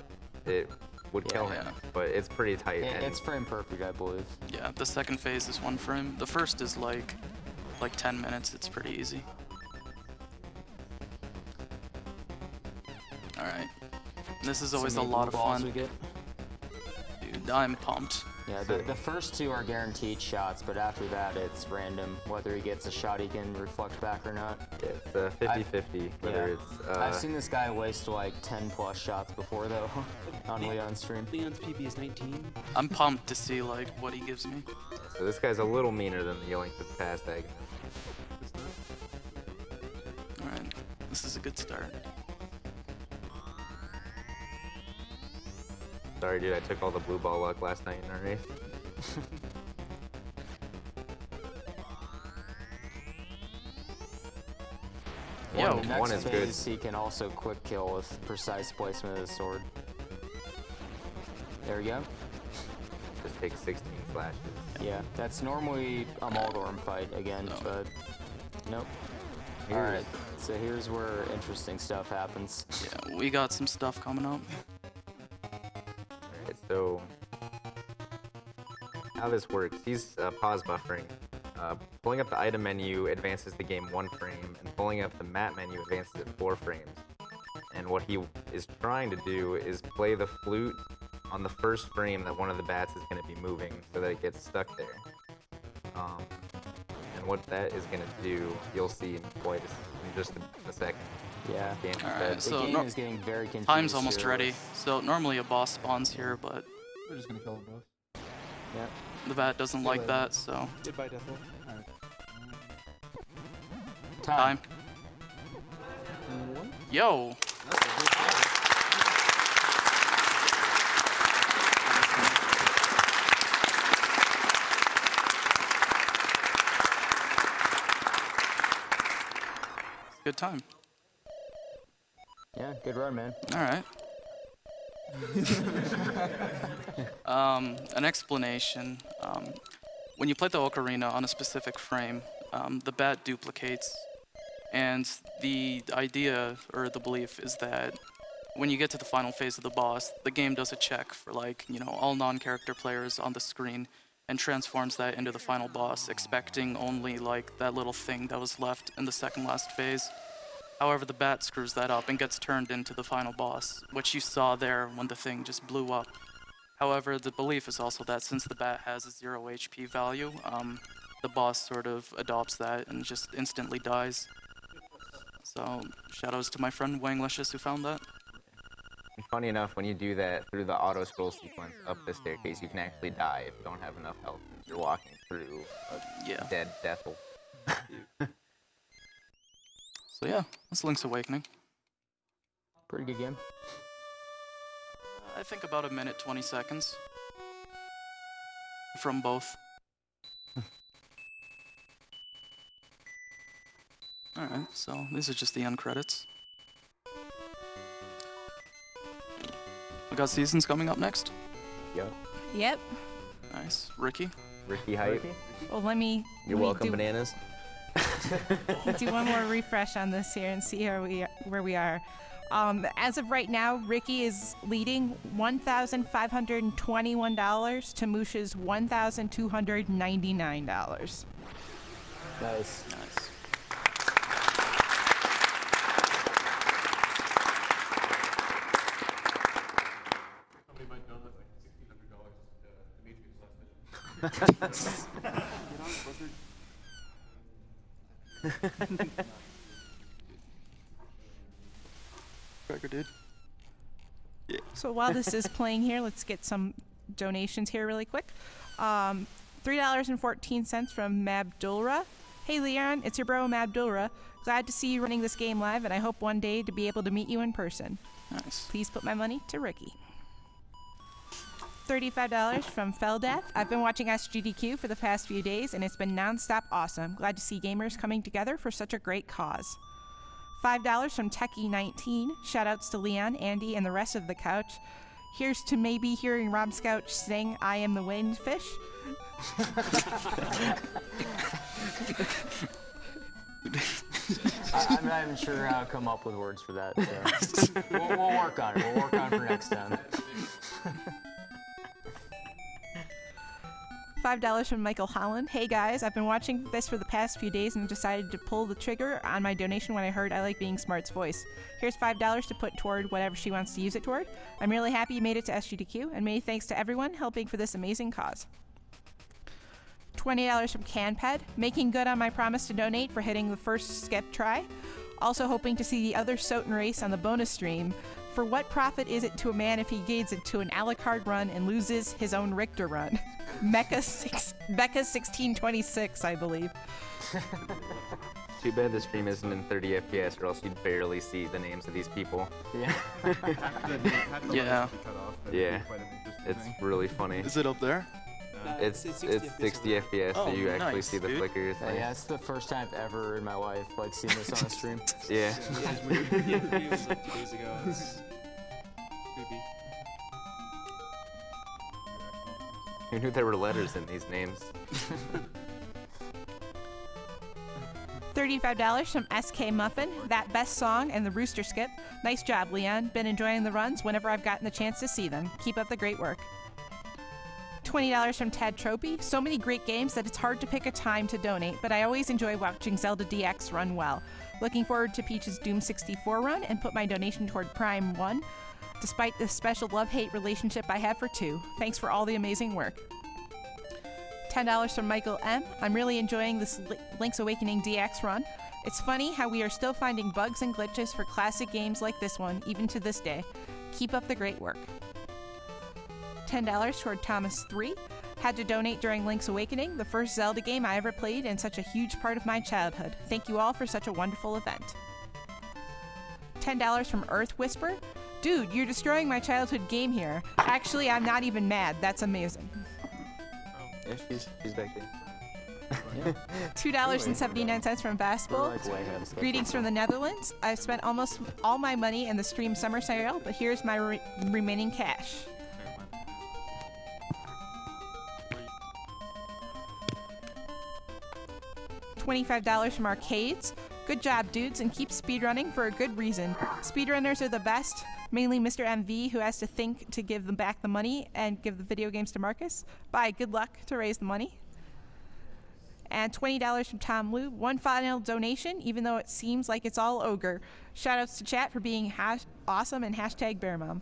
it would Yeah, kill him. yeah. But it's pretty tight. it, and it's frame perfect, I believe. Yeah, the second phase is one frame. The first is like like 10 minutes. It's pretty easy. This is always a lot of fun. We get. Dude, I'm pumped. Yeah, the, the first two are guaranteed shots, but after that it's random whether he gets a shot he can reflect back or not. It's uh, 50-50 whether Yeah. it's. Uh, I've seen this guy waste like 10 plus shots before though [LAUGHS] on Leon's stream. Leon's PB is 19. I'm pumped to see like what he gives me. So this guy's a little meaner than the Link with the past Agahnim. All right. This is a good start. Sorry, dude, I took all the blue ball luck last night in our race. Yo, one, next one is good. phase he can also quick kill with precise placement of the sword. There we go. Just take 16 flashes. Yeah, that's normally a Moldorm fight again, No. but nope. Alright, so here's where interesting stuff happens. Yeah, we got some stuff coming up. So how this works, he's uh, pause buffering. Uh, pulling up the item menu advances the game one frame, and pulling up the map menu advances it four frames. And what he is trying to do is play the flute on the first frame that one of the bats is going to be moving so that it gets stuck there. Um, and what that is going to do, you'll see in quite a, in just a, a second. Yeah. Game Alright, So, game no- is getting very confused. Time's almost here ready. So normally a boss spawns here, but We're just gonna kill them both. Yeah. the bat doesn't like that, so Goodbye, Deathwolf. Alright. time. Yo, good time. Good run, man. All right. [LAUGHS] um, an explanation. Um, when you play the ocarina on a specific frame, um, the bat duplicates, and the idea or the belief is that when you get to the final phase of the boss, the game does a check for like you know all non-character players on the screen and transforms that into the final boss, expecting only like that little thing that was left in the second last phase. However, the bat screws that up and gets turned into the final boss, which you saw there when the thing just blew up. However, the belief is also that since the bat has a zero HP value, um, the boss sort of adopts that and just instantly dies. So, shoutouts to my friend Wang Wanglicious who found that. And funny enough, when you do that through the auto scroll sequence up the staircase, you can actually die if you don't have enough health. If you're walking through a Yeah. dead Deathel. [LAUGHS] So yeah, that's Link's Awakening. Pretty good game. Uh, I think about a minute 20 seconds. From both. [LAUGHS] Alright, so these are just the end credits. We got seasons coming up next. Yep. Yep. Nice. Ricky? Ricky hype. Well, let me. You're let me welcome, do, bananas. [LAUGHS] do one more refresh on this here and see where we are, where we are. Um, as of right now, Ricky is leading $1,521 to Moosh's $1,299. Nice. Nice. [LAUGHS] [LAUGHS] Cracker dude. So while this is playing here, let's get some donations here really quick. Um, $3.14 from Mabdulra. Hey Leon, it's your bro Mabdulra. Glad to see you running this game live, and I hope one day to be able to meet you in person. Nice. Please put my money to Ricky. $35 from Feldath. I've been watching SGDQ for the past few days, and it's been nonstop awesome. Glad to see gamers coming together for such a great cause. $5 from Techie19. Shoutouts to Leon, Andy, and the rest of the couch. Here's to maybe hearing Romscout sing I Am the Windfish. I, [LAUGHS] I'm not even sure how to come up with words for that. So. [LAUGHS] we'll, we'll work on it. We'll work on it for next time. [LAUGHS] $5 from Michael Holland. Hey guys, I've been watching this for the past few days and decided to pull the trigger on my donation when I heard I like being smart's voice. Here's $5 to put toward whatever she wants to use it toward. I'm really happy you made it to SGDQ, and many thanks to everyone helping for this amazing cause. $20 from CanPed, making good on my promise to donate for hitting the first skip try. Also hoping to see the other SotN race on the bonus stream. For what profit is it to a man if he gets into an Alucard run and loses his own Richter run? [LAUGHS] Mecha six, Becca 1626, I believe. [LAUGHS] Too bad the stream isn't in 30 FPS, or else you'd barely see the names of these people. Yeah. [LAUGHS] Yeah. Yeah. It's really funny. Is it up there? Uh, It's it's 60 FPS, so Oh, you actually nice, see the dude. flickers. Yeah, it's the first time I've ever in my life like seen this on a [LAUGHS] stream. Yeah. Yeah, when your video video was like two days ago. [LAUGHS] Who knew there were letters in these names? $35 from SK Muffin, that best song and the rooster skip. Nice job, Leon. Been enjoying the runs whenever I've gotten the chance to see them. Keep up the great work. $20 from Ted Tropy. So many great games that it's hard to pick a time to donate, but I always enjoy watching Zelda DX run well. Looking forward to Peach's Doom 64 run and put my donation toward Prime 1, despite the special love hate relationship I have for 2. Thanks for all the amazing work. $10 from Michael M. I'm really enjoying this Link's Awakening DX run. It's funny how we are still finding bugs and glitches for classic games like this one, even to this day. Keep up the great work. $10 toward Thomas 3. Had to donate during Link's Awakening, the first Zelda game I ever played and such a huge part of my childhood. Thank you all for such a wonderful event. $10 from Earth Whisper. Dude, you're destroying my childhood game here. Actually, I'm not even mad. That's amazing. Oh, yeah, she's she's back there. [LAUGHS] $2.79 from Basketball. Like way ahead of schedule. Greetings from the Netherlands. I've spent almost all my money in the Steam summer sale, but here's my re- remaining cash. $25 from arcades. Good job, dudes, and keep speedrunning for a good reason. Speedrunners are the best, mainly Mr. MV, who has to think to give them back the money and give the video games to Marcus. Bye, good luck to raise the money. And $20 from Tom Liu. One final donation, even though it seems like it's all ogre. Shoutouts to chat for being awesome and hashtag bear mom.